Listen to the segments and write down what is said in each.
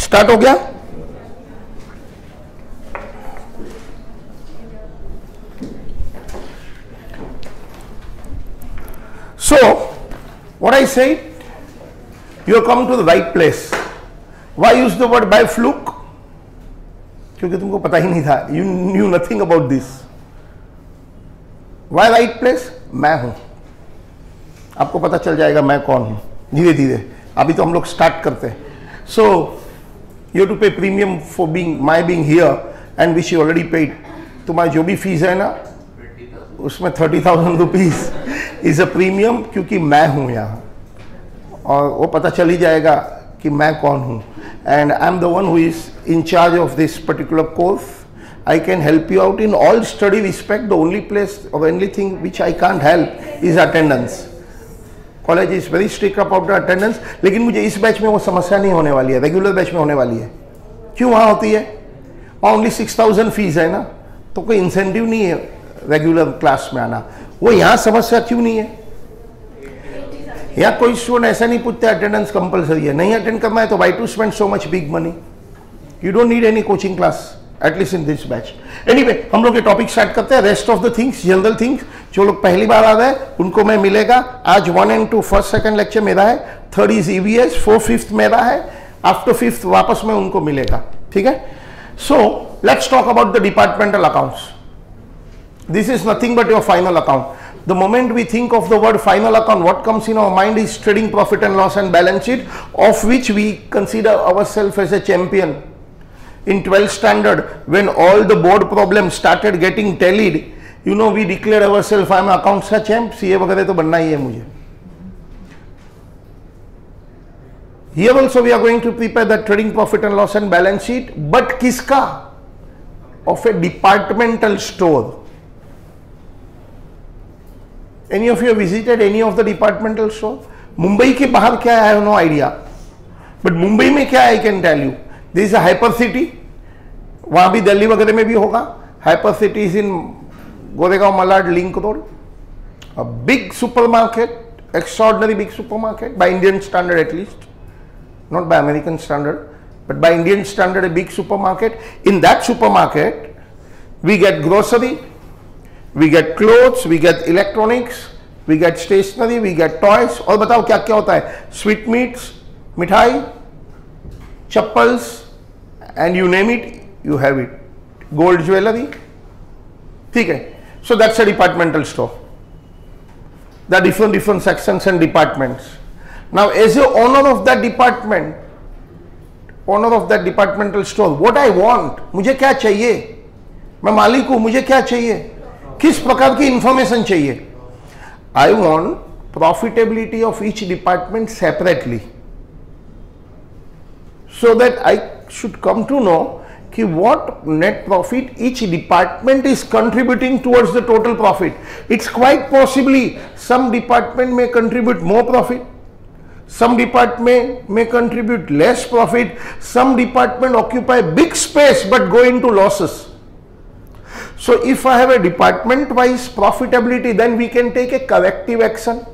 Start हो गया? So, what I said, you have come to the right place. Why use the word by fluke? क्योंकि तुमको पता ही नहीं था। You knew nothing about this why right place मैं हूँ। आपको पता चल जाएगा मैं कौन हूँ। धीरे धीरे अभी तो हम लोग स्टार्ट करते हैं। So you to pay premium for being my being here and which you already paid तुम्हारी जो भी फ़ीस है ना, उसमें thirty thousand rupees is a premium क्योंकि मैं हूँ यहाँ। और वो पता चल ही जाएगा कि मैं कौन हूँ। And I am the one who is in charge of this particular course I can help you out in all study respect the only place और only thing which I can't help is attendance college is very strict about attendance लेकिन मुझे इस batch में वो समस्या नहीं होने वाली है रेगुलर बैच में होने वाली है। क्यों वहाँ होती है? वहाँ ओनली सिक्स थाउज़ेंड फ़ीस है ना? तो कोई इंसेंटिव नहीं है रेगुलर क्लास में आना। वो यहाँ समस्या क्यों नहीं है? या कोई स्टूडेंट ऐसा नहीं पूछते अटेंडेंस कंपलसरी है। नहीं अटेंड करना है तो why to spend so much big money you don't need any coaching class at least in this batch anyway हम लोग ये टॉपिक स्टार्ट करते हैं. Rest of the things general things जो लोग पहली बार आ रहे हैं, उनको मैं मिलेगा. आज one and two first second lecture मेरा है. Third is E V S four fifth मेरा है. आफ्टर फिफ्थ वापस में उनको मिलेगा. ठीक है? So let's talk about the departmental accounts this is nothing but your final account the moment we think of the word final account what comes in our mind is trading profit and loss and balance sheet of which we consider our self as a champion in 12th standard when all the board problems started getting tallied you know we declared ourselves i'm accounts का champ ca वगैरह तो बनना ही है मुझे here also we are going to prepare the trading profit and loss and balance sheet but किसका of a departmental store any of you have visited any of the departmental store Mumbai के बाहर क्या है I have no idea but Mumbai में क्या I can tell you this is hyper city वहाँ भी दिल्ली वगैरह में भी होगा। Hyper city is in Goregaon Malad link road big super market extraordinary big super market by Indian standard at least not by American standard but by Indian standard a big super market in that super market we get grocery we get clothes we get electronics we get stationery we get toys और बताओ क्या क्या होता है? Sweetmeats मिठाई chappals and you name it you have it gold jewellery ठीक है so that's a departmental store the different different sections and departments now as a owner of that department owner of that departmental store what i want मुझे क्या चाहिए मैं मालिक हूँ मुझे क्या चाहिए किस प्रकार की इंफॉर्मेशन चाहिए I want profitability of each department separately so that I should come to know कि what net profit each department is contributing towards the total profit. It's quite possibly some department may contribute more profit, some department may contribute less profit, some department occupy big space but go into losses. So if I have a department wise profitability then we can take a corrective action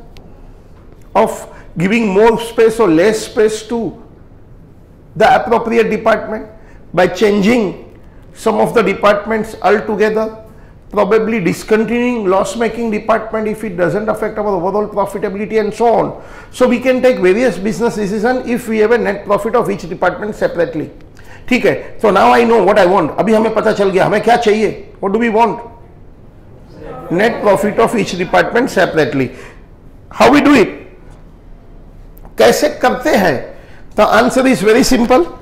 of giving more space or less space to the appropriate department by changing some of the departments altogether probably discontinuing loss making department if it doesn't affect our overall profitability and so on so we can take various business decision if we have a net profit of each department separately ठीक है so now I know what I want अभी हमें पता चल गया हमें क्या चाहिए what do we want net profit of each department separately how we do it कैसे करते हैं the answer is very simple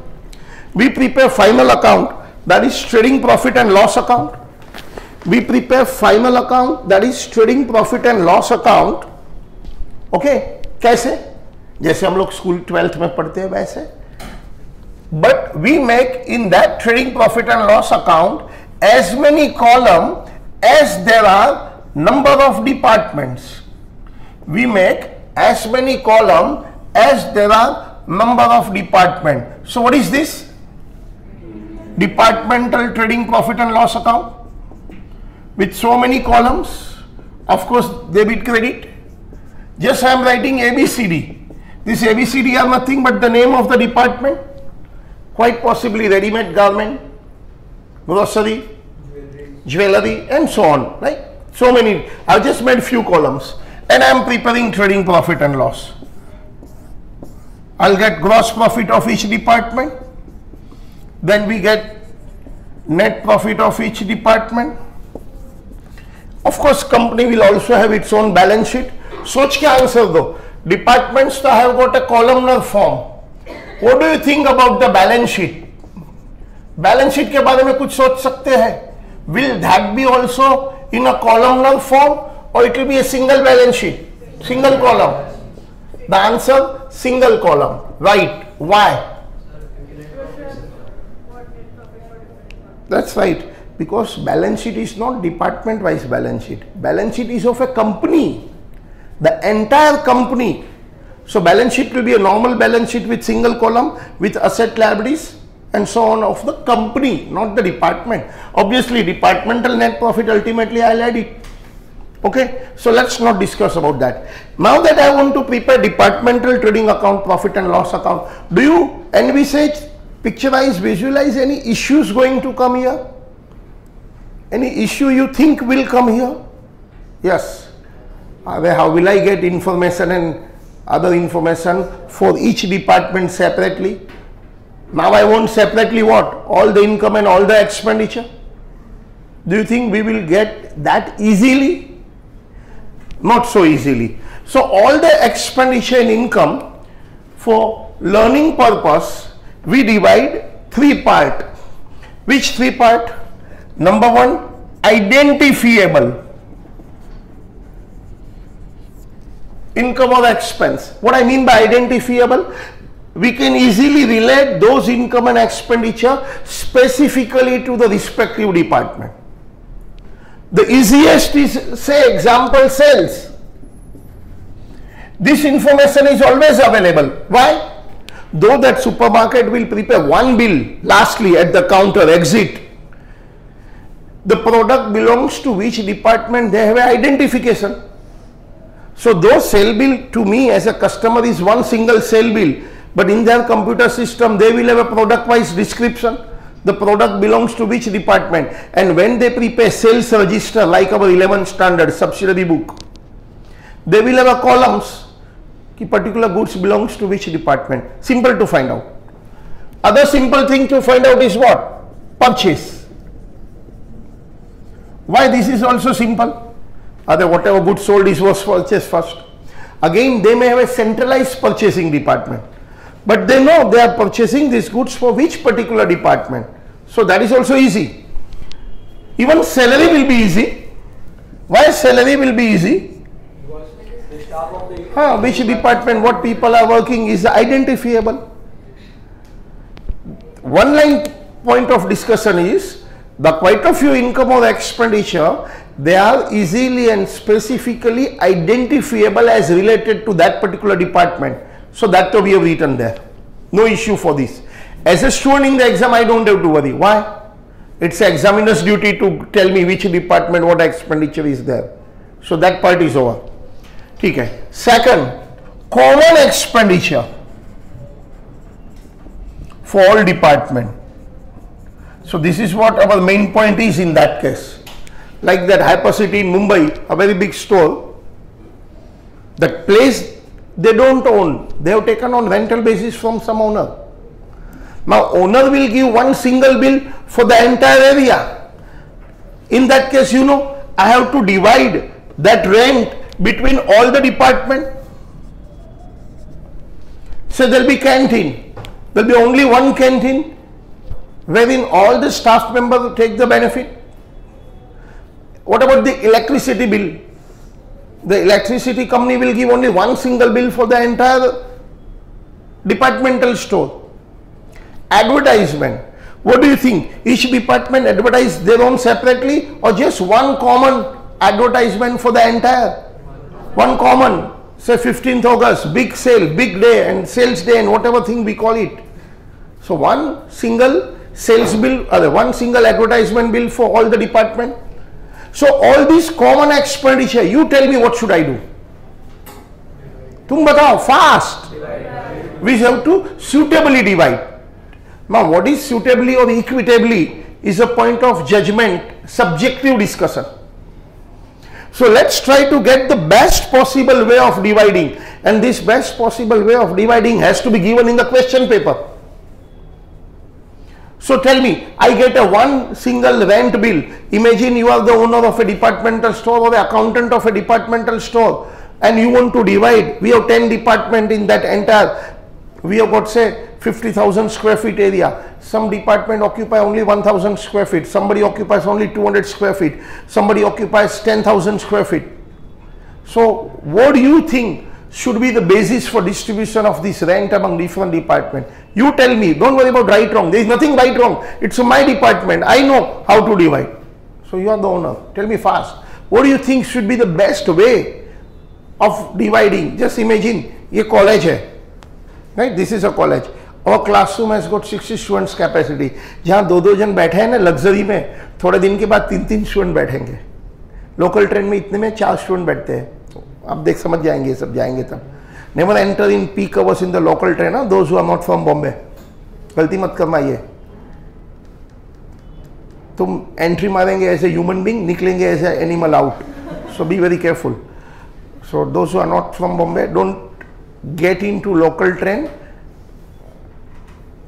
we prepare final account that is trading profit and loss account we prepare final account that is trading profit and loss account okay कैसे जैसे हम लोग school twelfth में पढ़ते हैं वैसे but we make in that trading profit and loss account as many column as there are number of departments we make as many column as there are number of department. So what is this? Departmental trading profit and loss account. With so many columns of course debit credit. Just i am writing abcd this abcd are nothing but the name of the department. Quite possibly ready-made garment, grocery, jewelry, and so on, right? So many. I've just made few columns, and I'm preparing trading profit and loss. I'll get gross profit of each department. Then we get net profit of each department. Of course, company will also have its own balance sheet. सोच के answer दो departments तो have got a columnar form what do you think about the balance sheet balance sheet के बारे में कुछ सोच सकते हैं will that be also in a columnar form और it will be a single balance sheet single column The answer single column. Right. Why? That's right. Because balance sheet is not department wise balance sheet. Balance sheet is of a company. The entire company. So balance sheet will be a normal balance sheet with single column with asset liabilities and so on of the company, not the department. Obviously departmental net profit ultimately I'll add it Okay. So let's not discuss about that. Now that I want to prepare departmental trading account, profit and loss account, do you envisage picturize, visualize any issues going to come here? Any issue you think will come here? Yes. Uh, how will I get information and other information for each department separately? Now I want separately what? All the income and all the expenditure? Do you think we will get that easily? Not so easily. So all the expenditure and income for learning purpose we divide three part. Which three part? Number one identifiable. Income or expense. What i mean by identifiable? We can easily relate those income and expenditure specifically to the respective department the easiest is say example sales this information is always available. Why? Though that supermarket will prepare one bill lastly at the counter exit the product belongs to which department they have identification. So those sale bill to me as a customer is one single sale bill but in their computer system they will have a product wise description the product belongs to which department? And when they prepare sales register like our 11 standard subsidiary book they will have a columns. कि particular goods belongs to which department? Simple to find out. Other simple thing to find out is what? Purchase. Why this is also simple? Other whatever goods sold is was purchased first. Again they may have a centralized purchasing department. But they know they are purchasing these goods for which particular department so that is also easy even salary will be easy why salary will be easy Huh, which department, what people are working is identifiable. One line point of discussion is the quite a few income or expenditure, they are easily and specifically identifiable as related to that particular department. So that we have written there. No issue for this. As a student in the exam, I don't have to worry. Why? It's the examiner's duty to tell me which department, what expenditure is there. So that part is over. Okay. Second, common expenditure for all department. So this is what our main point is in that case. Like that Hypercity in Mumbai, a very big store. That place they don't own. They have taken on rental basis from some owner. Now owner will give one single bill for the entire area. In that case, you know, I have to divide that rent between all the department. So there will be canteen. There will be only one canteen wherein all the staff members take the benefit. What about the electricity bill? The electricity company will give only one single bill for the entire departmental store. Advertisement. What do you think? Each department advertise their own separately or just one common advertisement for the entire? One common, say 15th August, big sale, big day and sales day and whatever thing we call it. So one single sales bill, other one single advertisement bill for all the department. So all these common expenditure, you tell me what should I do? तुम बताओ fast. We have to suitably divide. Now, what is suitably or equitably is a point of judgment, subjective discussion. So let's try to get the best possible way of dividing and this best possible way of dividing has to be given in the question paper. So tell me, I get a one single rent bill. Imagine you are the owner of a departmental store or the accountant of a departmental store and you want to divide. We have 10 department in that entire, we have got say 50,000 square feet area. Some department occupy only 1000 square feet. Somebody occupies only 200 square feet. Somebody occupies 10,000 square feet. So what do you think should be the basis for distribution of this rent among different department. You tell me, don't worry about right wrong. There is nothing right wrong. It's my department. I know how to divide. So you are the owner. Tell me fast. What do you think should be the best way of dividing? Just imagine, ये college. Right? This is a college. Our classroom has got 60 students capacity. जहाँ दो दो जन बैठे हैं ना luxury में, थोड़े दिन के बाद तीन तीन स्टूडेंट बैठेंगे। लोकल ट्रेन में इतने में चार स्टूडेंट बैठते हैं। तो आप देख समझ जाएँगे, सब जाएँगे तब। Never enter in peak hours in the local train who are not from Bombay गलती मत करना ये। तुम एंट्री मारेंगे ऐसे ह्यूमन बींग निकलेंगे ऐसे animal out so be very careful so those are not from Bombay don't get into local train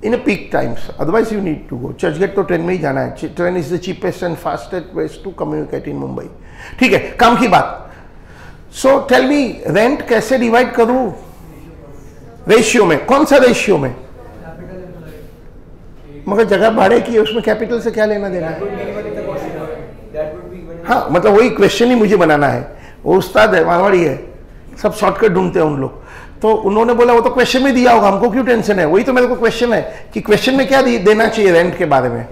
in a peak times otherwise you need to go Churchgate तो ट्रेन में ही जाना है. Train is the cheapest and fastest ways to communicate in Mumbai ठीक है, काम की बात. सो टेल मी रेंट कैसे डिवाइड करूँ? रेशियो में. कौन सा रेशियो में? मगर जगह भाड़े की है, उसमें कैपिटल से क्या लेना देना है? हाँ मतलब वही क्वेश्चन ही मुझे बनाना है. वो उस्ताद है, मारवाड़ी है. सब शॉर्टकट ढूंढते हैं उन लोग. तो उन्होंने बोला वो तो क्वेश्चन में दिया होगा हमको क्यों टेंशन है? वही तो मेरे को क्वेश्चन है कि क्वेश्चन में क्या देना चाहिए रेंट के बारे में।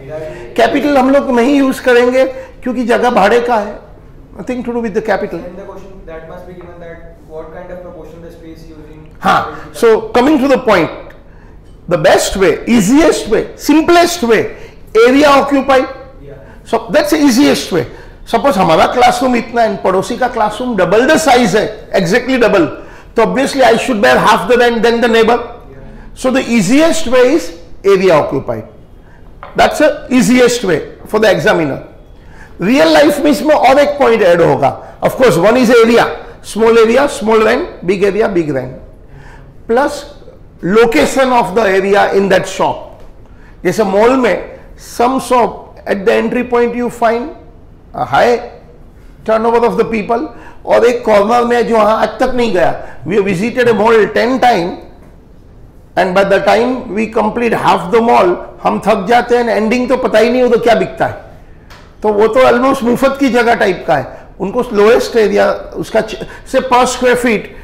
कैपिटल हम लोग नहीं यूज़ करेंगे क्योंकि जगह भाड़े का है। I to do with capital हाँ so coming to the point the best way easiest way simplest way area occupy so that's easiest way suppose हमारा क्लासरूम इतना है पड़ोसी का क्लासरूम डबल द साइज़ है एग्जैक्टली exactly डबल तो obviously I should bear half the rent then the neighbour so the easiest way is area occupied that's easiest way for the examiner real life में इसमें और एक point add होगा Of course, one is area, small area, small rent, big area, big rent. Plus location of the area in that shop. जैसे mall में some shop at the entry point you find a high turnover of the people और एक corner में जो वहाँ आज तक नहीं गया। We visited a mall ten time and by the time we complete half the mall हम थक जाते हैं एंडिंग तो पता ही नहीं होता क्या बिकता है। तो वो तो ऑलमोस्ट मुफ़्त की जगह टाइप का है। उनको लोएस्ट एरिया उसका से पर स्क्वायर फीट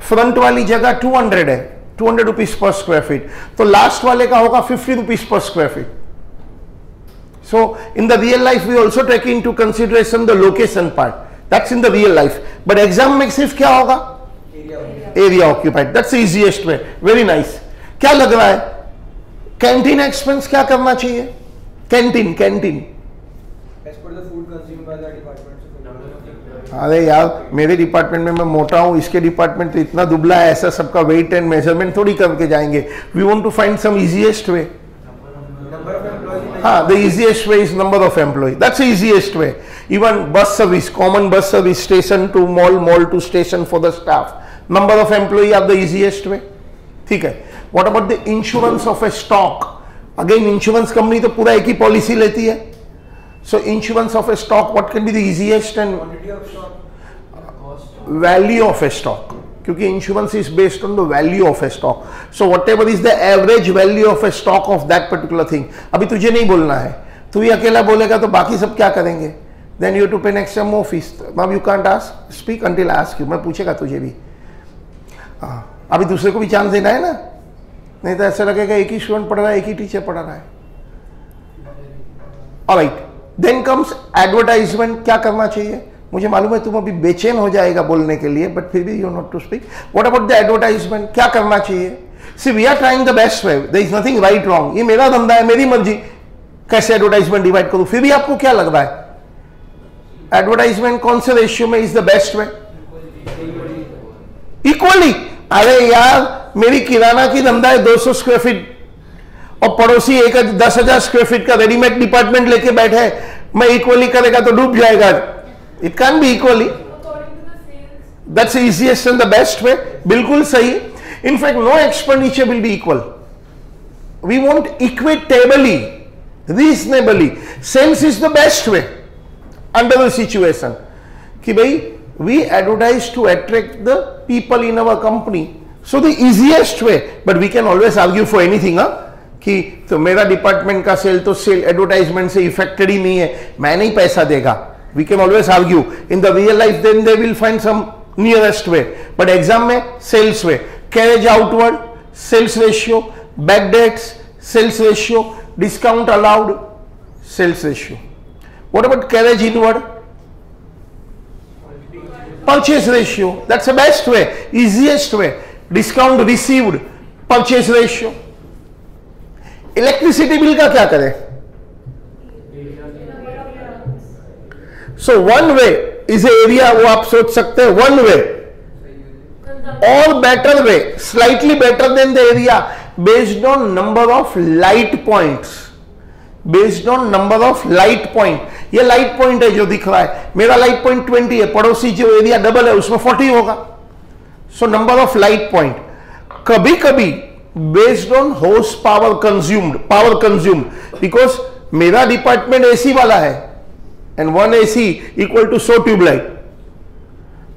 फ्रंट वाली जगह 200 है। 200 हंड्रेड रुपीज़ पर स्क्वायर फीट तो लास्ट वाले का होगा 50 रुपीज़ पर square feet so in the real life we also take into consideration the location part that's in the real life but exam में सिर्फ़ क्या होगा? Area occupied that's easiest way very nice क्या लग रहा है? कैंटीन एक्सपेंस क्या करना चाहिए? कैंटीन कैंटीन अरे यार मेरे डिपार्टमेंट में मैं मोटा हूँ इसके डिपार्टमेंट तो इतना दुबला है ऐसा सबका वेट एंड मेज़रमेंट थोड़ी करके जाएँगे. We want to find some easiest way हाँ the easiest way is number of employ that's easiest way even bus service common bus service station to mall mall to station for the staff number of employ are the easiest way ठीक है? What about the insurance of a stock again insurance company तो पूरा एक ही policy लेती है। So insurance of a stock, what can be the easiest and value of a stock? क्योंकि is based on the value of a stock so whatever is the average value of a stock of that particular thing अभी तुझे नहीं बोलना है। तू ही अकेला बोलेगा तो बाकी सब क्या करेंगे? Then you to pay next time fees. Now you can't ask, speak until I ask you. मैं पूछेगा तुझे भी। हाँ अभी दूसरे को भी चांस देना है ना? नहीं तो ऐसा लगेगा एक ही स्टूडेंट पढ़ रहा है, एक ही टीचर पढ़ा रहा है। राइट देन कम्स एडवर्टाइजमेंट क्या करना चाहिए? मुझे मालूम है तुम अभी बेचैन हो जाएगा बोलने के लिए बट फिर भी you not to speak what about the advertisement क्या करना चाहिए? See we are trying the best way there is nothing right wrong ये मेरा धंधा है, मेरी मर्ज़ी। कैसे एडवर्टाइजमेंट डिवाइड करूँ? फिर भी आपको क्या लग रहा है? एडवर्टाइजमेंट कौन से रेशियो में is the best way equally अरे यार, मेरी किराना की धंधा है 200 स्क्वायर फीट और पड़ोसी एक दस हज़ार स्क्वायर फीट का रेडीमेड डिपार्टमेंट लेके बैठे मैं इक्वली करेगा तो डूब जाएगा। It can be equally that's easiest and the best way बिल्कुल सही। In fact no expenditure will be equal we want equitably reasonably sales is the best way under the situation कि भाई we advertise to attract the people in our company so the easiest way but we can always argue for anything कि तो मेरा department का sale तो sale advertisement से affected ही नहीं है, मैं नहीं पैसा देगा. We can always argue in the real life then they will find some nearest way but exam में sales way carriage outward sales ratio bad debts sales ratio discount allowed sales ratio what about carriage inward purchase ratio that's the best way easiest way discount received purchase ratio electricity bill का क्या करें so one way is area वो आप सोच सकते हैं one way or better way slightly better than the area based on number of light points based on number of light point ये light point है जो दिख रहा है मेरा लाइट पॉइंट 20 है पड़ोसी जो एरिया डबल है उसमें 40 होगा so number of light point कभी कभी based on horse power consumed power consumed because मेरा डिपार्टमेंट एसी वाला है and one AC equal to so tube light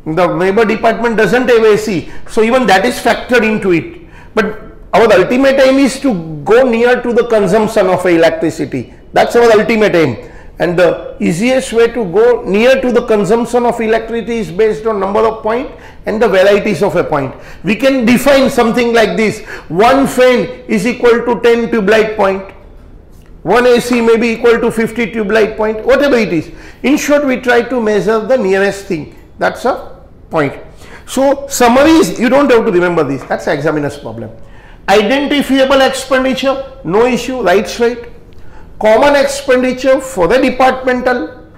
the neighbor department doesn't have AC, so even that is factored into it. But our ultimate aim is to go near to the consumption of electricity. That's our ultimate aim. And the easiest way to go near to the consumption of electricity is based on number of point and the varieties of a point. We can define something like this. One fan is equal to 10 tube light point. One AC may be equal to 50 tube light point, whatever it is. In short, we try to measure the nearest thing. That's a point. So summary is, you don't have to remember this. That's examiner's problem. Identifiable expenditure, no issue, right straight. Common expenditure for the departmental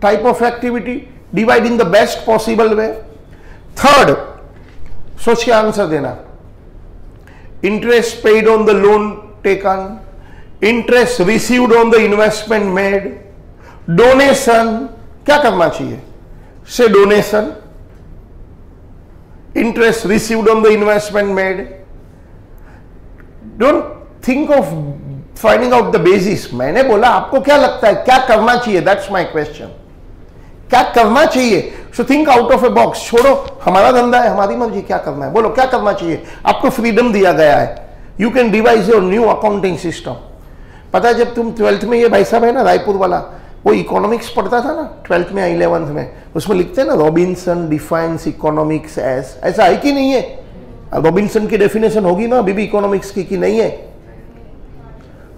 type of activity, divide in the best possible way. Third, सोच के answer देना interest paid on the loan taken interest received on the investment made donation क्या करना चाहिए से donation interest received on the investment made don't think of finding out the basis. मैंने बोला, आपको क्या लगता है? क्या करना चाहिए? दैट्स माय क्वेश्चन क्या करना चाहिए? So think out of a box छोड़ो, हमारा धंधा है, हमारी मर्ज़ी, क्या करना है? बोलो, क्या करना चाहिए? आपको फ्रीडम दिया गया है। You can devise your new accounting system पता है, जब तुम ट्वेल्थ में ये भाई साहब है ना, रायपुर वाला, वो इकोनॉमिक्स पढ़ता था ना ट्वेल्थ में इलेवंथ में, उसमें लिखते हैं ना रॉबिन्सन डिफाइंस इकोनॉमिक्स एस ऐसा है कि नहीं है? रॉबिन्सन की डेफिनेशन होगी ना, अभी भी इकोनॉमिक्स की कि नहीं है?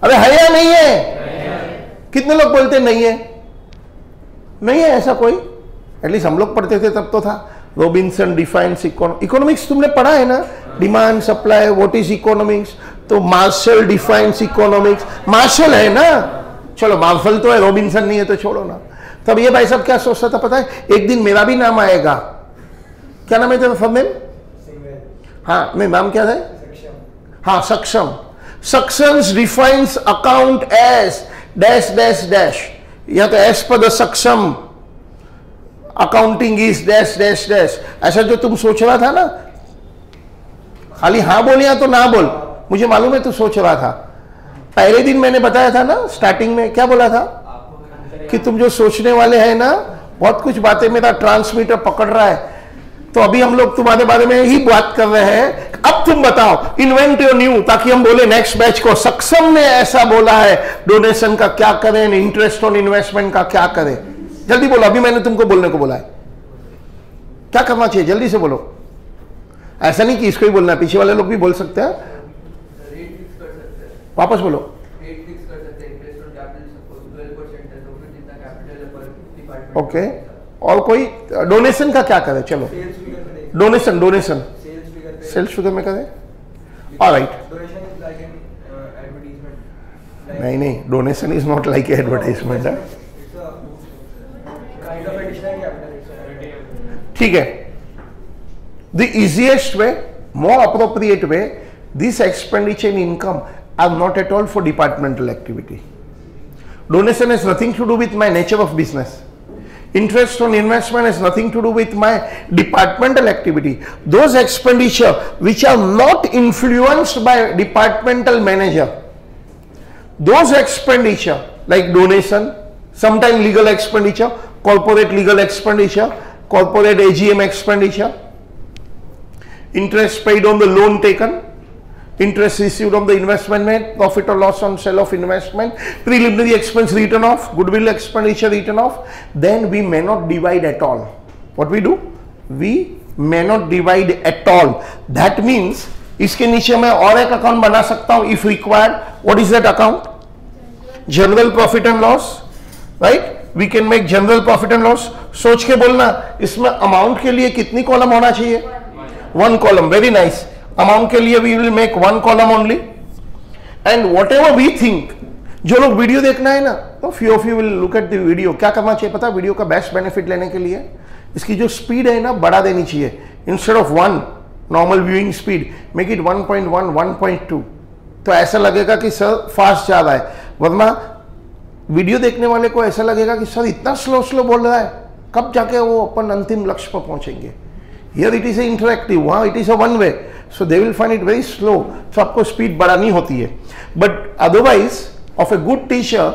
अरे है या नहीं है। कितने लोग बोलते नहीं है? नहीं है ऐसा कोई? एटलीस्ट हम लोग पढ़ते थे तब तो था। रॉबिन्सन डिफाइंस इकोनॉमिक्स तुमने पढ़ा है ना? Demand supply what is economics तो मार्शल डिफाइंस इकोनॉमिक्स मार्शल है ना? चलो मार्शल तो है रॉबिन्सन नहीं है तो छोड़ो ना। तब ये भाई साहब क्या सोचता था पता है? एक दिन मेरा भी नाम आएगा। क्या नाम है तेरा? फर्मेन हाँ नहीं नाम क्या है? हाँ सक्षम। सक्शंस defines account S dash dash dash या तो एस पद सक्षम accounting is dash dash dash ऐसा जो तुम सोच रहा था ना? खाली हाँ बोल या तो ना बोल? मुझे मालूम है तू सोच रहा था। पहले दिन मैंने बताया था ना स्टार्टिंग में क्या बोला था? कि तुम जो सोचने वाले हैं ना, बहुत कुछ बातें मेरा ट्रांसमीटर पकड़ रहा है। तो अभी हम लोग तुम्हारे बारे में ही बात कर रहे हैं। अब तुम बताओ इन्वेंट योर न्यू ताकि हम बोले नेक्स्ट बैच को सक्षम ने ऐसा बोला है डोनेशन का क्या करें इंटरेस्ट ऑन इन्वेस्टमेंट का क्या करें? जल्दी बोलो, अभी मैंने तुमको बोलने को बोला है। क्या करना चाहिए? जल्दी से बोलो। ऐसा नहीं कि इसको ही बोलना है, पीछे वाले लोग भी बोल सकते हैं। वापस बोलो। रेट फिक्स कर सकते इंटरेस्ट ऑन कैपिटल सपोज़ 12% फिर जितना कैपिटल पर डिपार्टमेंट ओके और कोई डोनेशन का क्या करें? चलो। डोनेशन डोनेशन सेल्स फिगर में करें? राइट नहीं नहीं. Donation is not like advertisement ठीक है. The easiest way more appropriate way this expenditure in income are not at all for departmental activity donation is nothing to do with my nature of business Interest on investment has nothing to do with my departmental activity. Those expenditure which are not influenced by departmental manager, those expenditure like donation, sometime legal expenditure, corporate legal expenditure, corporate AGM expenditure, interest paid on the loan taken, interest received on the investment made, profit or loss on sale of investment, preliminary expense written off, goodwill expenditure written off, then we may not divide at all. What we do? We may not divide at all. That means इसके नीचे मैं और एक account बना सकता हूँ if required what is that account general profit and loss right we can make general profit and loss सोच के बोलना इसमें अमाउंट के लिए कितनी कॉलम होना चाहिए one column very nice amount के लिए we will make one column only and whatever we think जो लोग वीडियो देखना है ना तो few of you will look at the video क्या करना चाहिए पता? वीडियो का बेस्ट बेनिफिट लेने के लिए इसकी जो स्पीड है ना, बढ़ा देनी चाहिए. Instead of one normal viewing speed make it 1.1 1.2 तो ऐसा लगेगा कि सर फास्ट ज़्यादा है. वरना वीडियो देखने वाले को ऐसा लगेगा कि सर इतना स्लो स्लो बोल रहा है. कब जाके वो अपन अंतिम लक्ष्य पर पहुँचेंगे? Here it is a interactive वहाँ it is a one way so they will find it very slow so आपको स्पीड बढ़ानी होती है. But otherwise of a good teacher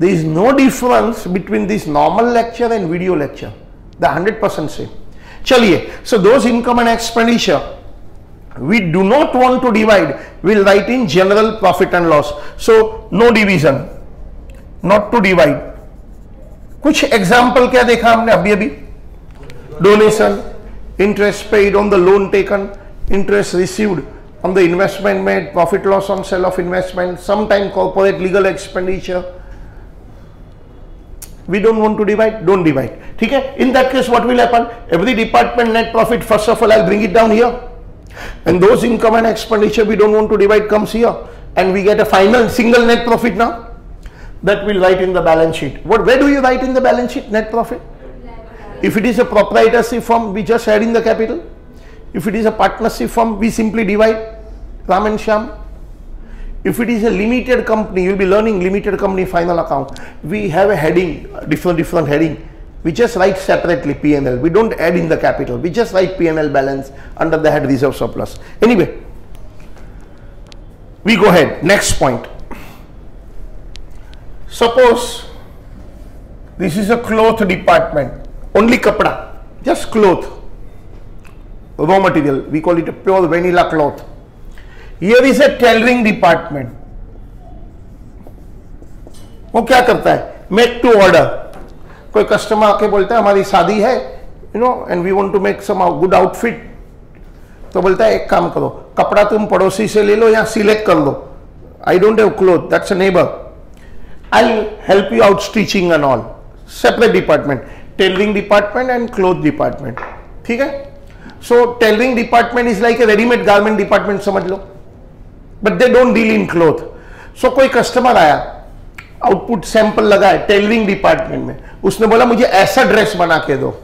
they is no difference between this normal lecture and video lecture the hundred percent से चलिए so दो income and expenditure we do not want to divide will write in general profit and loss so no division not to divide कुछ example क्या देखा हमने अभी अभी donation interest paid on the loan taken interest received on the investment made, profit loss on sale of investment, sometime corporate legal expenditure. We don't want to divide, don't divide. Okay? In that case, what will happen? Every department net profit, first of all, I'll bring it down here. And those income and expenditure we don't want to divide comes here. And we get a final single net profit now. That we'll write in the balance sheet. What, where do you write in the balance sheet net profit? If it is a proprietorship firm, we just add in the capital if it is a partnership firm, we simply divide Ram and Shyam. If it is a limited company, you'll be learning limited company final account. We have a heading, different different heading. We just write separately P&L. We don't add in the capital. We just write P&L balance under the head reserve surplus. Anyway, we go ahead. Next point. Suppose this is a cloth department. Only kapda, just cloth raw material. We call it a pure vanilla cloth. Here is a tailoring department. वो क्या करता है? Make to order कोई customer आके बोलता है, हमारी शादी है you know and we want to make some good outfit तो बोलता है, एक काम करो, कपड़ा तुम पड़ोसी से ले लो या सिलेक्ट कर लो। I don't have cloth that's a neighbour I help you out stitching and all separate department tailoring department and cloth department ठीक है? So tailoring department is like a readymade garment department समझ लो. But they don't deal in cloth so कोई customer आया output sample लगा है tailoring department में. उसने बोला, मुझे ऐसा ड्रेस बना के दो.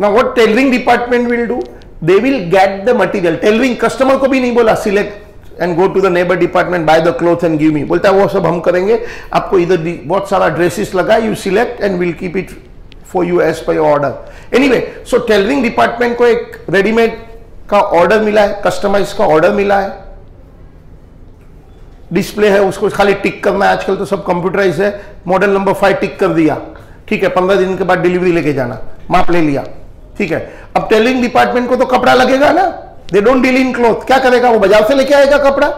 ना what tailoring department will do they will get the material tailoring customer को भी नहीं बोला select and go to the neighbour department buy the cloth and give me बोलता है, वो सब हम करेंगे. आपको इधर बहुत सारा ड्रेसेस लगा you select and will keep it for you as per order anyway so tailoring department को एक रेडीमेड का ऑर्डर मिला है कस्टमाइज का ऑर्डर मिला है। डिस्प्ले है, उसको खाली टिक करना है, आजकल तो सब कंप्यूटराइज है। मॉडल नंबर फाइव टिक कर दिया। ठीक है, पंद्रह दिन के बाद डिलीवरी लेके जाना। माप ले लिया। ठीक है, अब टेलरिंग डिपार्टमेंट को तो कपड़ा लगेगा ना? They don't deal in cloth क्या करेगा? वो बाज़ार से लेके आएगा कपड़ा?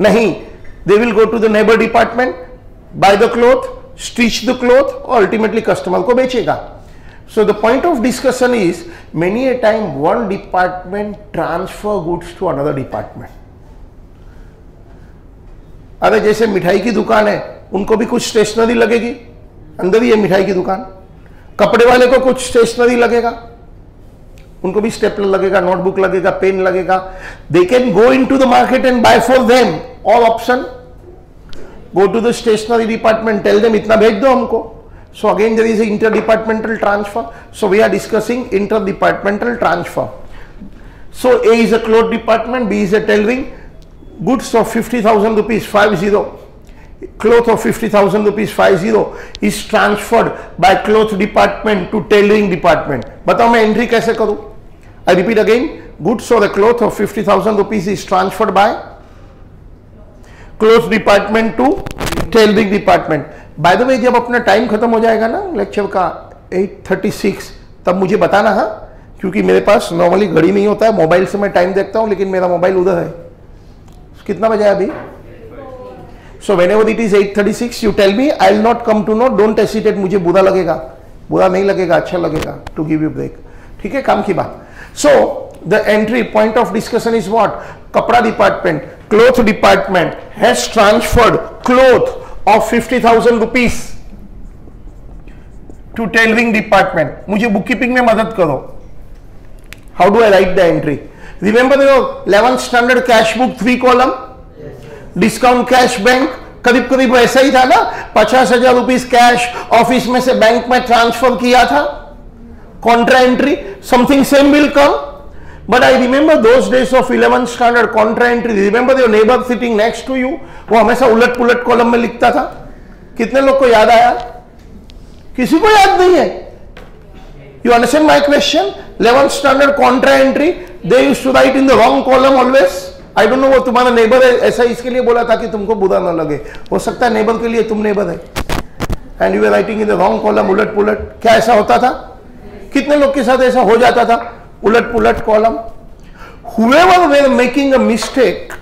नहीं। They will go to the neighbour department buy the cloth stitch the cloth और अल्टीमेटली कस्टमर को बेचेगा। So the point of discussion is many a time one department transfer goods to another department अरे जैसे मिठाई की दुकान है, उनको भी कुछ स्टेशनरी लगेगी, अंदर ही है मिठाई की दुकान। कपड़े वाले को कुछ स्टेशनरी लगेगा, उनको भी स्टेपलर लगेगा नोटबुक लगेगा पेन लगेगा। They can go into the market and buy for them all option go to the stationery department tell them इतना भेज दो हमको. So again there is inter departmental transfer so we are discussing inter departmental transfer so A is a cloth department B is a tailoring goods of fifty thousand rupees five zero cloth of fifty thousand rupees five zero is transferred by cloth department to tailoring department बताओ मैं entry कैसे करूँ? I repeat again goods of the cloth of fifty thousand rupees is transferred by cloth department to tailoring department by the way, जब अपना time खत्म हो जाएगा ना लेक्चर का 8:36 तब मुझे बताना हाँ? क्योंकि मेरे पास नॉर्मली घड़ी नहीं होता है मोबाइल से मैं टाइम देखता हूँ, लेकिन मेरा मोबाइल उधर है। कितना बजा अभी? So whenever it is at thirty six you tell me I will not come to know don't hesitate मुझे बुरा लगेगा। बुरा नहीं लगेगा अच्छा लगेगा टू गिव यू ब्रेक ठीक है, काम की बात। So the entry point of discussion is what कपड़ा department department has transferred cloth of fifty thousand rupees to tailoring department मुझे बुक कीपिंग में मदद करो। How do I write the entry remember 11th standard cash book three column discount cash bank करीब करीब ऐसा ही था ना? पचास हज़ार रुपीज़ कैश ऑफ़िस में से बैंक में ट्रांसफ़र किया था। Contra entry something same will come but I remember those days of eleven standard contra entry remember your neighbour sitting next to you वो हमेशा उलट पुलट कॉलम में लिखता था। कितने लोग को याद आया? किसी को याद नहीं है। You understand my question 11th standard contra entry they use to write in the wrong column always I don't know वो तुम्हारा नेबर है, ऐसा इसके लिए बोला था कि तुमको बुरा ना लगे। हो सकता है नेबर के लिए तुम नेबर है। And you are writing in the wrong column उलट पुलट। क्या ऐसा होता था? कितने लोग के साथ ऐसा हो जाता था? उलट पुलट column whoever were making a mistake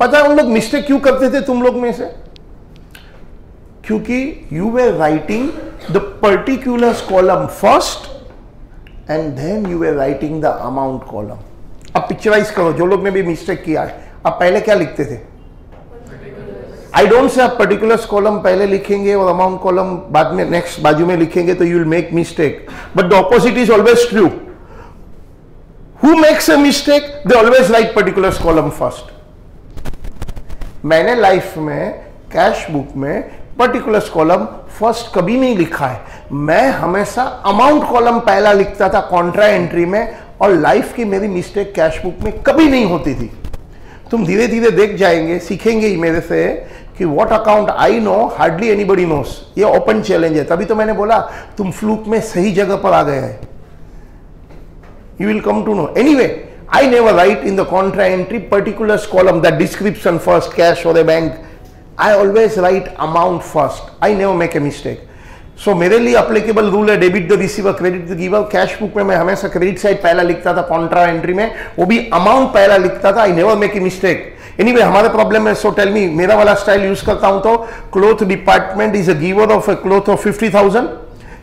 पता है उन लोग मिस्टेक क्यों करते थे तुम लोग में से? क्योंकि you were writing the particular column first and then you were writing the amount column अब पिक्चराइज करो, जो लोग ने भी मिस्टेक किया है अब पहले क्या लिखते थे? आई डोंट से आप पर्टिकुलर कॉलम पहले लिखेंगे और अमाउंट कॉलम बाद में नेक्स्ट बाजू में लिखेंगे तो you will make mistake but the opposite is always true who makes a mistake they always write particular column first मैंने लाइफ में कैश बुक में पर्टिकुलर कॉलम फ़र्स्ट कभी नहीं लिखा है। मैं हमेशा अमाउंट कॉलम पहला लिखता था कॉन्ट्रा एंट्री में और लाइफ की मेरी मिस्टेक कैश बुक में कभी नहीं होती थी। तुम धीरे धीरे देख जाएँगे, सीखेंगे ही मेरे से कि what account I know hardly anybody knows ये ओपन चैलेंज है। तभी तो मैंने बोला, तुम फ्लूक में सही जगह पर आ गए हैं। You will come to know anyway I never write in the contra entry particular column the description first cash और bank I always write amount first I never make a mistake so so, मेरे लिए applicable rule है debit the receiver credit the giver cash book में मैं हमेशा credit side पहला लिखता था कॉन्ट्रा एंट्री में. वो भी अमाउंट पहला लिखता था I never make a mistake any anyway हमारे प्रॉब्लम है सो टेल मी मेरा वाला स्टाइल यूज़ करता हूँ तो cloth department is a giver of a cloth of fifty thousand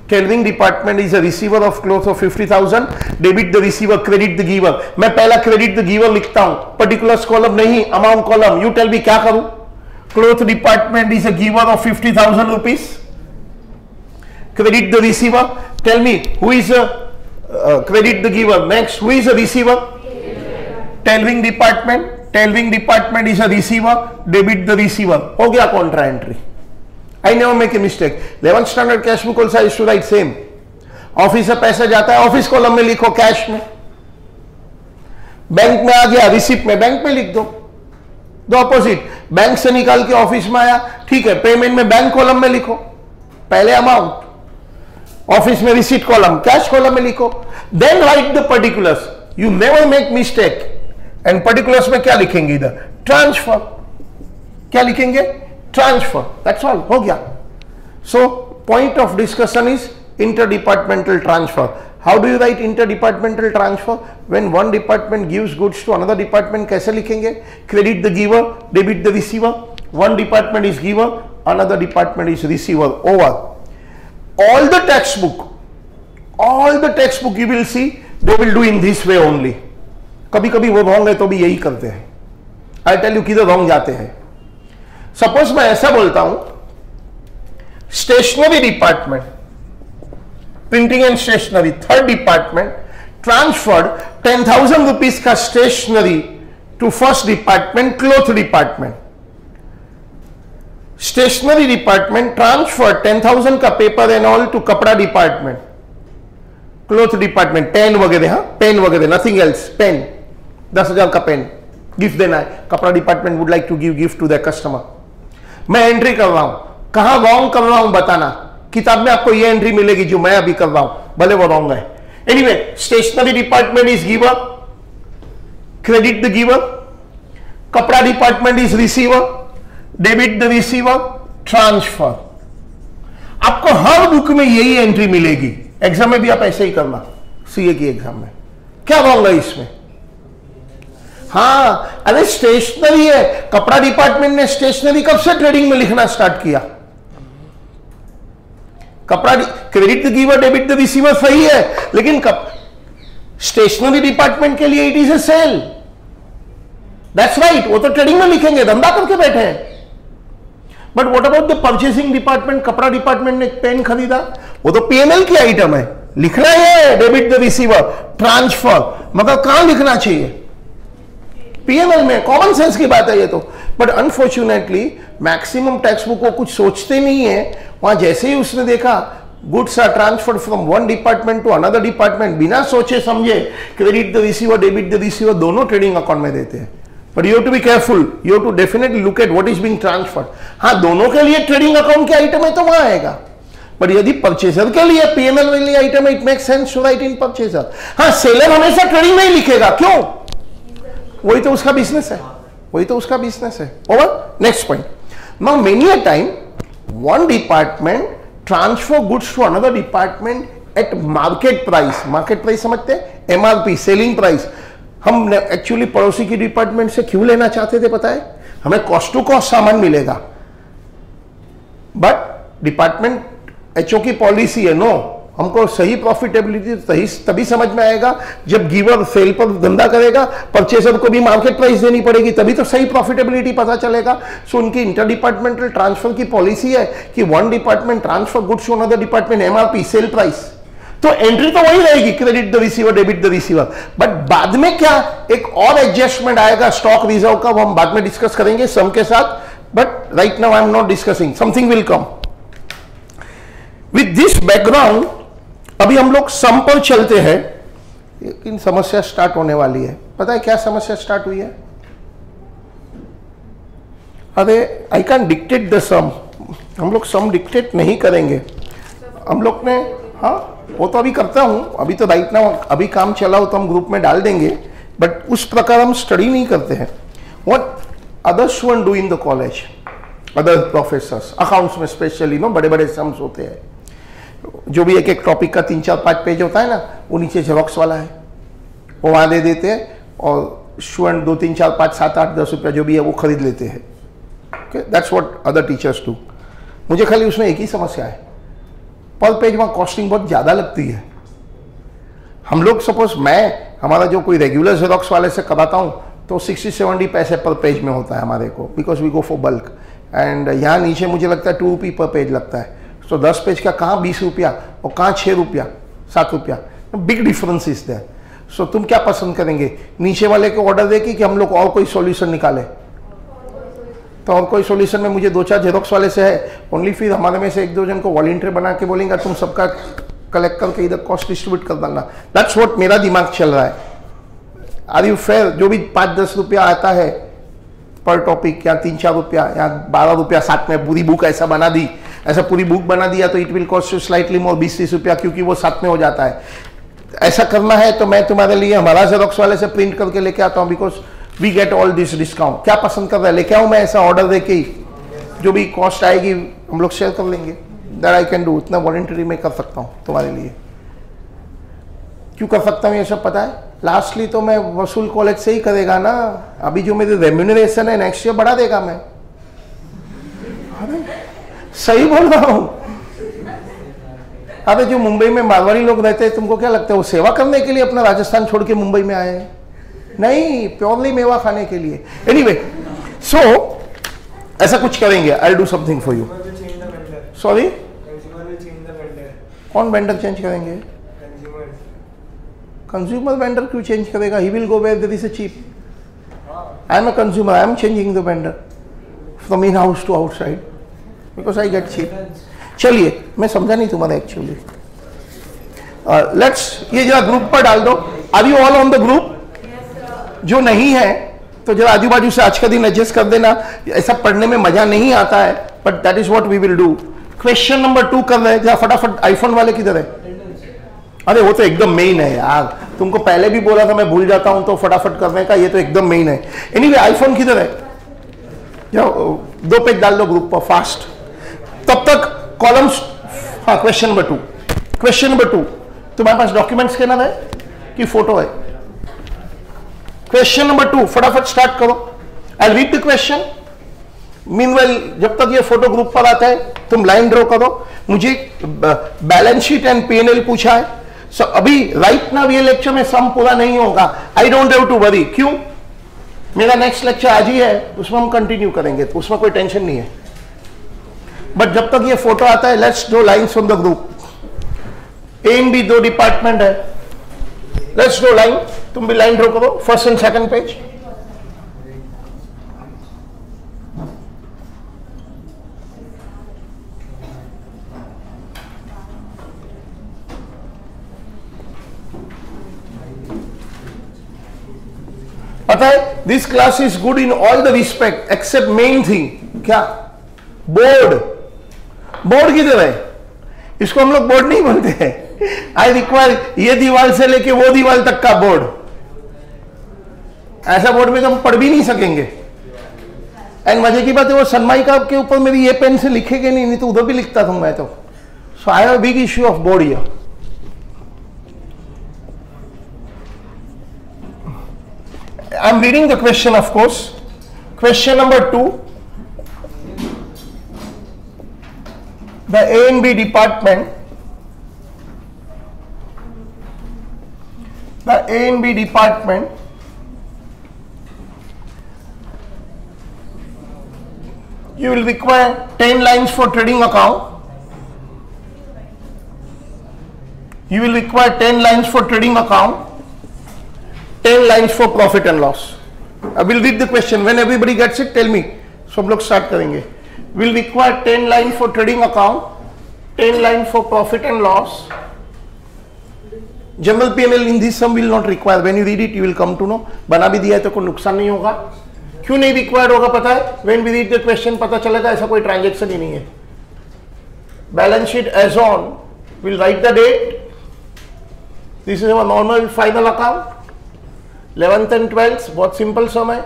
tailoring department is a receiver of cloth of fifty thousand debit the receiver credit the giver मैं पहला credit the giver लिखता हूँ particular column नहीं amount column you tell me क्या करूँ cloth department is a giver of fifty thousand rupees the receiver tell me who is a uh, credit the giver next who is a receiver tailoring department tailoring department is a receiver debit the receiver हो गया contra entry I never make a mistake. 11th standard cash book also I used to write same. Office से पैसा जाता है office column में लिखो cash में। Bank में आ गया रिसिप्ट में बैंक में लिख दो। दो अपोजिट बैंक से निकाल के ऑफ़िस में आया, ठीक है पेमेंट में बैंक कॉलम में लिखो। पहले अमाउंट ऑफ़िस में रिसीट कॉलम कैश कॉलम में लिखो। Then write the particulars you never make mistake and particulars में क्या लिखेंगे इधर? ट्रांसफ़र क्या लिखेंगे? ट्रांसफ़र दैट्स ऑल हो गया so point of discussion is inter departmental transfer how do you write inter departmental transfer when one department gives goods to another department कैसे लिखेंगे credit the giver debit the receiver one department is giver another department is receiver over all the textbook, all the textbook you will see, they will do in this way only. कभी कभी वो wrong है तो भी यही करते हैं। I tell you किधर रॉन्ग जाते हैं। सपोज़ मैं ऐसा बोलता हूँ stationery department printing and stationery third department transferred ten thousand rupees का stationery to first department cloth department stationery department transfer ten thousand का पेपर एंड ऑल टू कपड़ा डिपार्टमेंट क्लोथ डिपार्टमेंट पेन वगैरह हाँ pen वगैरह nothing else pen दस हज़ार का pen gift देना है. कपड़ा department would like to give gift to the customer मैं एंट्री कर रहा हूँ कहाँ रॉन्ग कर रहा हूँ बताना। किताब में आपको ये एंट्री मिलेगी जो मैं अभी कर रहा हूँ भले वो रॉन्ग है। Anyway stationery department is giver credit the giver कपड़ा department is receiver debit the receiver transfer आपको हर बुक में यही एंट्री मिलेगी। एग्ज़ाम में भी आप ऐसे ही करना। सीए की एग्ज़ाम में। क्या रॉन्ग है इसमें? हाँ अरे स्टेशनरी है। कपड़ा डिपार्टमेंट ने स्टेशनरी कब से ट्रेडिंग में लिखना स्टार्ट किया? कपड़ा credit the giver debit the receiver सही है, लेकिन कप स्टेशनरी डिपार्टमेंट के लिए it is a sale that's right वो तो ट्रेडिंग में लिखेंगे, धंधा करके बैठे हैं। But what about the purchasing department कपड़ा डिपार्टमेंट ने पेन खरीदा। वो तो पीएनएल की आइटम है। लिखना है डेबिट द रिसीवर ट्रांसफ़र मगर कहाँ लिखना चाहिए? पीएनएल में कॉमन सेंस की बात है ये तो। But unfortunately maximum text book को कुछ सोचते नहीं है। वहाँ जैसे ही उसने देखा goods are transferred from one department to another department बिना सोचे समझे credit the receiver debit the receiver दोनों ट्रेडिंग अकाउंट में देते हैं। But you to be careful you to definitely look at what is being transferred हाँ दोनों के लिए ट्रेडिंग अकाउंट के आइटम है तो वहाँ आएगा। बट यदि परचेजर के लिए पीएमएल वाली item it make sense to write in purchaser हाँ सेलर हमेशा ट्रेडिंग में ही लिखेगा। क्यों? वही तो उसका बिज़नेस है। वही तो उसका बिज़नेस है। Over next point now many a time one department transfer goods to another department at market price market price समझते हैं? एमआरपी सेलिंग प्राइस हम एक्चुअली पड़ोसी की डिपार्टमेंट से क्यों लेना चाहते थे पता है? हमें कॉस्ट टू कॉस्ट सामान मिलेगा। बट डिपार्टमेंट एचओ की पॉलिसी है नो हमको सही प्रॉफिटेबिलिटी सही तभी समझ में आएगा जब गिवर सेल पर धंधा करेगा परचेसर को भी मार्केट प्राइस देनी पड़ेगी, तभी तो सही प्रॉफिटेबिलिटी पता चलेगा। सो उनकी इंटर डिपार्टमेंटल ट्रांसफ़र की पॉलिसी है कि one department transfer goods to another department MRP sale price तो एंट्री तो वही रहेगी credit the receiver debit the receiver but बाद में क्या एक और एडजस्टमेंट आएगा स्टॉक रिज़र्व का, वो हम बाद में डिस्कस करेंगे सम के साथ। But right now I am not discussing something will come with this background अभी हम लोग सम पर चलते हैं। लेकिन समस्या स्टार्ट होने वाली है। पता है क्या समस्या स्टार्ट हुई है? अरे I can dictate the sum हम लोग सम डिक्टेट नहीं करेंगे। हम लोग ने हाँ वो तो अभी करता हूँ। अभी तो राइट ना अभी काम चला हो तो हम ग्रुप में डाल देंगे। बट उस प्रकार हम स्टडी नहीं करते हैं। What other student do in the college other professors accounts में स्पेशली नो बड़े बड़े सम्स होते हैं। जो भी एक एक टॉपिक का तीन चार पाँच पेज होता है ना, वो नीचे जेरोक्स वाला है। वो वहाँ दे देते हैं और स्टूडेंट दो तीन चार पाँच सात आठ दस रुपया जो भी है वो खरीद लेते हैं। Okay that's what other teachers too मुझे खाली उसमें एक ही समस्या है। पर पेज वहाँ कॉस्टिंग बहुत ज़्यादा लगती है। हम लोग सपोज़ मैं, हमारा जो कोई रेगुलर जेरोक्स वाले से कराता हूँ तो सिक्सटी सेवेंटी पैसे पर पेज में होता है हमारे को because we go for bulk and यहाँ नीचे मुझे लगता है टू रुपी पर पेज लगता है। तो दस पेज का कहाँ बीस रुपया और कहाँ छः रुपया, सात रुपया? Big difference is there so तुम क्या पसंद करेंगे? नीचे वाले को ऑर्डर दे कि हम लोग और कोई सॉल्यूशन निकाले? तो और कोई सॉल्यूशन में मुझे दो चार जेरोक्स वाले से है ओनली फिर हमारे में से एक दो जन को वॉलेंटियर बना के बोलेंगे, तुम सबका कलेक्ट करके इधर कॉस्ट डिस्ट्रीब्यूट कर डालना। दैट्स व्हाट मेरा दिमाग चल रहा है। आर यू फेयर जो भी पाँच दस रुपया आता है पर टॉपिक या तीन चार रुपया, या बारह रुपया, साथ में पूरी बुक ऐसा बना दी ऐसा पूरी बुक बना दिया तो it will cost you slightly more बीस तीस रुपया, क्योंकि वो साथ में हो जाता है। ऐसा करना है तो मैं तुम्हारे लिए हमारा जेरोक्स वाले से प्रिंट करके लेके आता हूँ because we get all this discount क्या पसंद कर रहा है? लेके आऊँ मैं ऐसा ऑर्डर दे के ही। जो भी कॉस्ट आएगी, हम लोग शेयर कर लेंगे। दैट आई कैन डू उतना वॉलेंटरी में कर सकता हूँ तुम्हारे लिए। क्यों कर सकता हूँ ये सब पता है? लास्टली तो मैं वसूल कॉलेज से ही करेगा ना। अभी जो मेरी रेम्यूनरेशन है नेक्स्ट ईयर बढ़ा देगा मैं। अरे सही बोल रहा हूँ अरे जो मुंबई में मारवाड़ी लोग रहते हैं तुमको क्या लगता है वो सेवा करने के लिए अपना राजस्थान छोड़ के मुंबई में आए हैं नहीं प्योरली मेवा खाने के लिए एनीवे सो so, ऐसा कुछ करेंगे I do something for you. Sorry. कौन वेंडर चेंज करेंगे कंज्यूमर वेंडर क्यों चेंज करेगा he will go where there is cheap. I am a consumer I am changing the vendor from in house to outside because I get cheap चलिए, मैं समझा नहीं तुम्हारा actually let's ये जरा ग्रुप पर डाल दो. Are you all on the group जो नहीं है तो जरा आजू बाजू से आज का दिन एडजस्ट कर देना. ऐसा पढ़ने में मज़ा नहीं आता है but that is what we will do question number two कर रहे हैं. जरा फटाफट आईफोन वाले किधर है? अरे, वो तो एकदम मेन है यार. तुमको पहले भी बोला था मैं भूल जाता हूँ तो फटाफट करने का, ये तो एकदम मेन है. एनी एनीवे आईफोन किधर है? जाओ, दो पेज डाल दो ग्रुप पर फास्ट तब तक? कॉलम्स हाँ question number two question number two तुम्हारे पास डॉक्यूमेंट स्कैनर है कि फ़ोटो है? क्वेश्चन नंबर टू फटाफट स्टार्ट करो. I read the question meanwhile जब तक ये फ़ोटो ग्रुप पर आता है तुम लाइन ड्रॉ करो. मुझे बैलेंस शीट एंड पीएनएल पूछा है. सो so, अभी राइट ना ये लेक्चर में सम पूरा नहीं होगा. I don't have to worry क्यों? मेरा नेक्स्ट लेक्चर आज ही है. उसमें हम कंटिन्यू करेंगे. तो उसमें कोई टेंशन नहीं है. बट जब तक ये फ़ोटो आता है let's do lines on the group A and B दो डिपार्टमेंट है। लेट्स डो लाइन तुम भी लाइन ड्रो करो फ़र्स्ट एंड सेकंड पेज पता है this class is good in all the respect except main thing क्या? बोर्ड बोर्ड किधर है? इसको हम लोग बोर्ड नहीं बोलते हैं। आई रिक्वायर ये दीवार से लेके वो दीवार तक का बोर्ड। ऐसा बोर्ड में तो हम पढ़ भी नहीं सकेंगे। एंड मज़े की बात है वो सनमाई का के ऊपर मेरी ये पेन से लिखेगे नहीं नहीं तो उधर भी लिखता था मैं तो। So I have big issue of board here I'm reading the question, of course. Question number two. The A and B department. The A and B department. You will require 10 lines for trading account. You will require 10 lines for trading account 10 lines for profit and loss. I will read the question. When everybody gets it, tell me. सब लोग start करेंगे. Will require 10 line for trading account, 10 line for profit and loss. General P&L in this sum will not require. When you read it, you will come to know. बना भी दिया है तो कोई नुकसान नहीं होगा क्यों नहीं रिक्वायर्ड होगा पता है when we read the question पता चलेगा ऐसा कोई ट्रांजेक्शन ही नहीं है balance sheet as on will write the date this is our normal final account 11th and 12th बहुत सिंपल सम है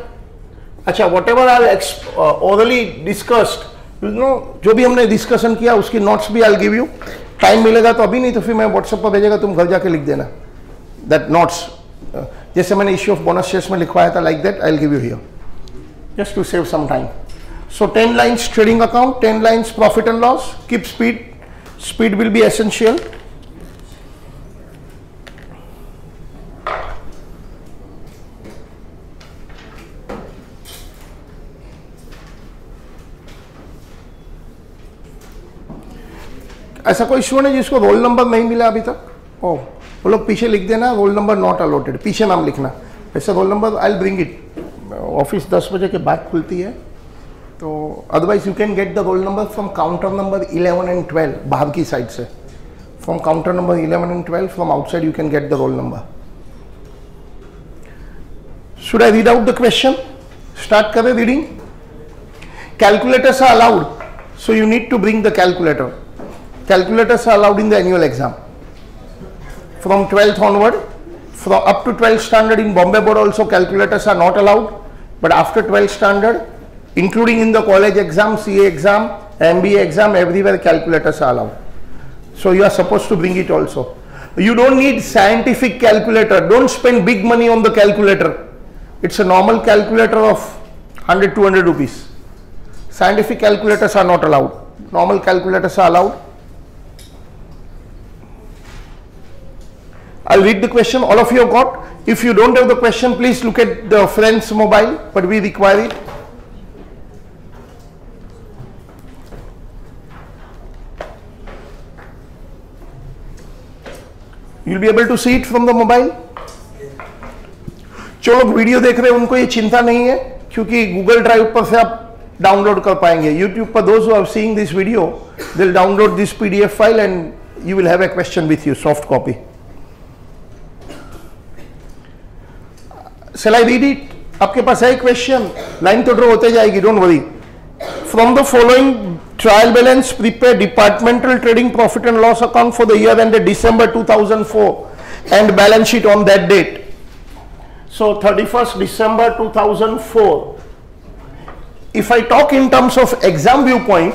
अच्छा whatever are orally discussed you know जो भी हमने डिस्कशन किया उसकी नोट्स भी आई गिव यू टाइम मिलेगा तो अभी नहीं तो फिर मैं व्हाट्सएप पर भेजेगा तुम घर जाके लिख देना दैट नोट्स जैसे मैंने इश्यू ऑफ़ बोनस शेयर्स में लिखवाया था like that I give you here just to save some time. So 10 lines trading account, 10 lines profit and loss, keep speed, speed will be essential. ऐसा कोई issue नहीं जिसको roll number नहीं मिला अभी तक। ओ, वो लोग पीछे लिख देना रोल नंबर नॉट अलॉटेड पीछे नाम लिखना। ऐसे roll number I bring it office दस बजे के बाद खुलती है। तो otherwise you can get the roll number from counter number 11 and 12 बाहर की साइड से। From counter number 11 and 12 from outside you can get the roll number should I read out the question start करें reading calculators are allowed so you need to bring the calculator calculators are allowed in the annual exam. From 12th onward from up to 12th standard in bombay board also calculators are not allowed. But after 12th standard including in the college exam ca exam mba exam everywhere calculators are allowed. So you are supposed to bring it also. You don't need scientific calculator. Don't spend big money on the calculator. It's a normal calculator of 100 200 rupees. Scientific calculators are not allowed. Normal calculators are allowed I'll read the question all of you have got. If you don't have the question, please look at the friend's mobile, but we require it. You'll be able to see it from the mobile. जो लोग video देख रहे हैं उनको ये चिंता नहीं है क्योंकि गूगल ड्राइव पर से आप डाउनलोड कर पाएँगे यूट्यूब पर those are seeing this video will download this PDF file and you will have a question with you soft copy Shall I read it? आपके पास है क्वेश्चन लाइन तो ड्रॉ होते जाएगी don't worry from the following trial balance prepare departmental trading profit and loss account for the year end the December 2004 and balance sheet on that date so 31st December 2004 if I talk in terms of exam view point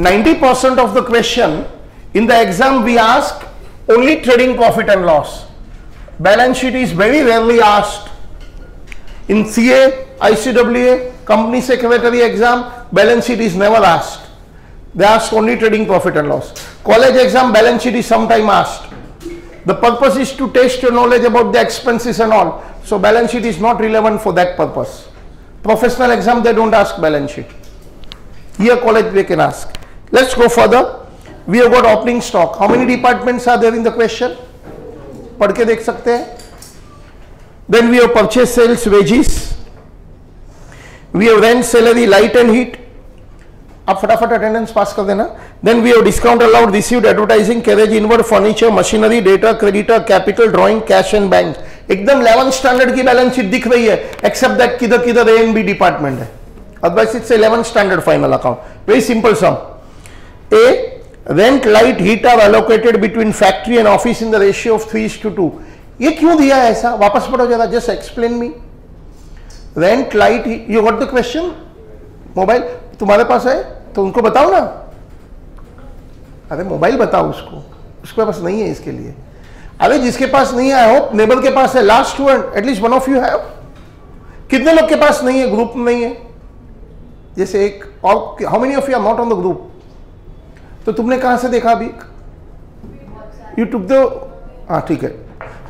90% percent of the question in the exam we ask only trading profit and loss Balance sheet is very rarely asked. In CA, ICWA, company secretary exam, balance sheet is never asked. They ask only trading profit and loss. College exam, balance sheet is sometime asked. The purpose is to test your knowledge about the expenses and all. So balance sheet is not relevant for that purpose. Professional exam, they don't ask balance sheet. Here college they can ask. Let's go further. We have got opening stock. How many departments are there in the question? पढ़ के देख सकते हैं। Then we have purchase sales wages. We have rent salary light and heat. आप फटाफट attendance pass कर देना। Then we have discount allowed received advertising carriage inward furniture machinery data creditor capital drawing cash and bank एकदम 11 standard की balance sheet दिख रही है except that किधर किधर ए एंड बी डिपार्टमेंट है। Otherwise it's 11 standard final account very simple sum A, rent, light heat are allocated between factory and office in the ratio of 3 is to 2. ये क्यों दिया है ऐसा? वापस पढ़ो जरा just explain me rent light you got the question mobile तुम्हारे पास है? तो उनको बताओ ना। अरे मोबाइल बताओ उसको। उसके पास नहीं है इसके लिए। अरे जिसके पास नहीं है आई होप नेबर के पास है। Last two at least one of you have कितने लोग के पास नहीं है? ग्रुप में नहीं है। जैसे एक और how many of you are not on the group तो तुमने कहाँ से देखा अभी? यू टुक द हाँ ठीक है।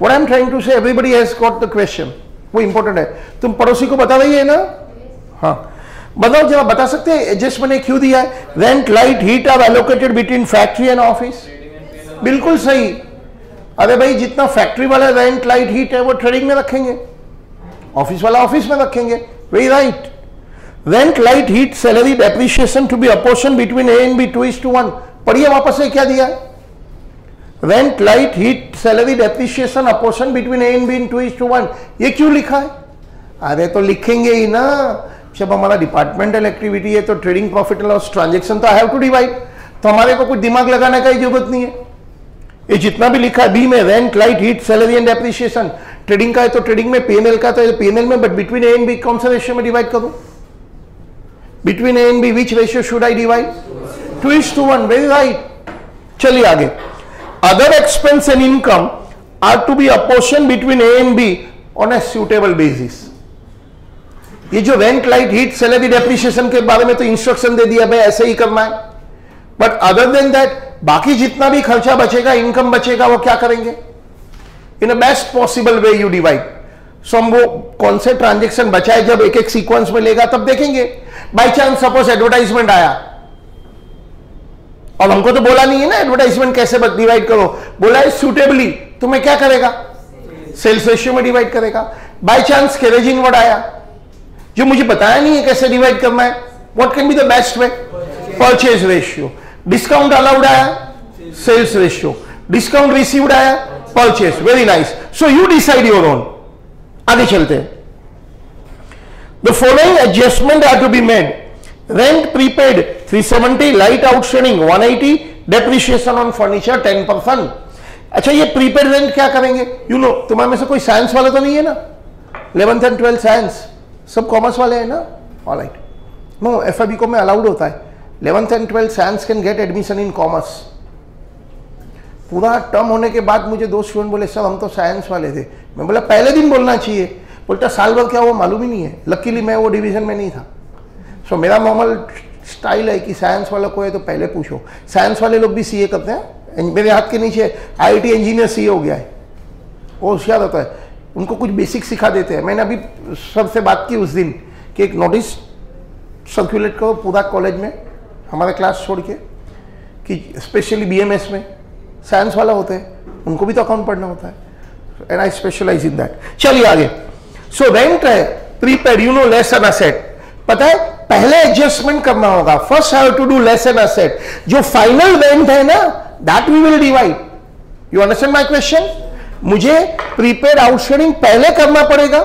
What I am trying to say everybody has got the question वो इंपॉर्टेंट है। तुम पड़ोसी को बता रही है ना? हाँ। बताओ, जरा बता सकते हैं एडजस्टमेंट ने क्यों दिया है? Rent light heat are allocated between factory and office बिल्कुल सही। अरे भाई, जितना फैक्ट्री वाला रेंट लाइट हीट है, वो ट्रेडिंग में रखेंगे। ऑफ़िस वाला ऑफ़िस में रखेंगे। Very right rent light heat salary depreciation to be apportion between A and B two is to one पढ़िए वापस से क्या दिया? है rent light heat salary depreciation apportion between A and B in two is to one ये क्यों लिखा है? अरे तो लिखेंगे ही ना। जब हमारा डिपार्टमेंटल एक्टिविटी है तो ट्रेडिंग प्रॉफिट लॉस ट्रांजेक्शन तो आई हैव टू डिवाइड तो हमारे को कुछ दिमाग लगाने का ज़रूरत नहीं है। ये जितना भी लिखा है बी में rent light heat salary and depreciation trading का है तो ट्रेडिंग में पीएनएल का तो पीएनएल में but between A and B कौन सा रेशियो में डिवाइड करूँ? Between A and B which ratio should I divide two is to one very right चलिए आगे। Other expense and income are to be apportion between A and B on a suitable basis ये जो rent light heat salary depreciation के बारे में तो instruction दे दिया, भाई, ऐसे ही करना है। बट अदर देन दैट बाकी जितना भी खर्चा बचेगा इनकम बचेगा, वो क्या करेंगे? In a best possible way you divide so हम वो कौन से ट्रांजेक्शन बचाए जब एक एक सीक्वेंस में लेगा, तब देखेंगे। बाई चांस सपोज़ एडवर्टाइजमेंट आया। और हमको तो बोला नहीं है ना एडवर्टाइजमेंट कैसे डिवाइड करो? बोला है सुटेबली तो मैं क्या करेगा? सेल्स रेशियो में डिवाइड करेगा। बाई चांस कैरेजिंग वर्ड आया। जो मुझे बताया नहीं है कैसे डिवाइड करना है what can be the best way purchase ratio discount allowed आया। सेल्स रेशियो डिस्काउंट रिसीव्ड आया। Purchase very nice so you decide your own आगे चलते हैं। The following adjustment are to be made rent prepaid 370 light outstanding 180 depreciation on furniture 10 percent अच्छा ये prepaid rent क्या करेंगे? You know तुम्हारे में से कोई साइंस वाला तो नहीं है ना? इलेवंथ एंड ट्वेल्थ साइंस सब कॉमर्स वाले हैं ना? All right no F I B को में अलाउड होता है. Eleventh and twelfth science can get admission in commerce पूरा टर्म होने के बाद मुझे दो स्टूडेंट बोले, सर, हम तो साइंस वाले थे। मैं बोला, पहले दिन बोलना चाहिए। बोलता, साल भर क्या वो मालूम ही नहीं है। लकीली मैं वो डिवीज़न में नहीं था। सो मेरा नॉर्मल स्टाइल है कि साइंस वाला को है तो पहले पूछो। साइंस वाले लोग भी सीए करते हैं। मेरे हाथ के नीचे आईटी इंजीनियर सीए हो गया है। वो होशियार होता है। उनको कुछ बेसिक सिखा देते हैं। मैंने अभी सर सबसे बात की उस दिन कि एक नोटिस सर्कुलेट करो पूरा कॉलेज में, हमारा क्लास छोड़ के, कि स्पेशली बीएमएस में। साइंस वाला होते हैं, उनको भी तो अकाउंट पढ़ना होता है। And I specialize in that चलिए आगे। सो रेंट है prepaid you know less an asset पता है, पहले एडजस्टमेंट करना होगा। First have to do less an asset जो फाइनल रेंट है ना that we will divide you understand my question मुझे प्रीपेड आउटस्टैंडिंग पहले करना पड़ेगा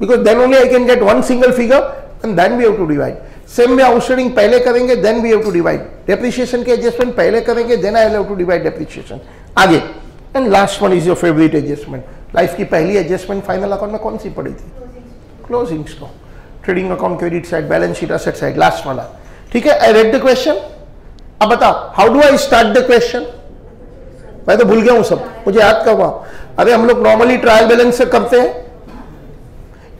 because then only I can get one single figure and then we have to divide. Same में outstanding पहले करेंगे then we have to divide depreciation के adjustment पहले करेंगे then I have to divide depreciation आगे. And last one is your favourite adjustment life की पहली adjustment final account में कौन सी पड़ी थी? Closing stock trading account credit side balance sheet asset side last वाला ठीक है? आई रेड द क्वेश्चन अब बताओ how do I start the question मैं तो भूल गया हूँ सब. मुझे याद करवाओ अरे हम लोग नॉर्मली ट्रायल बैलेंस से करते हैं।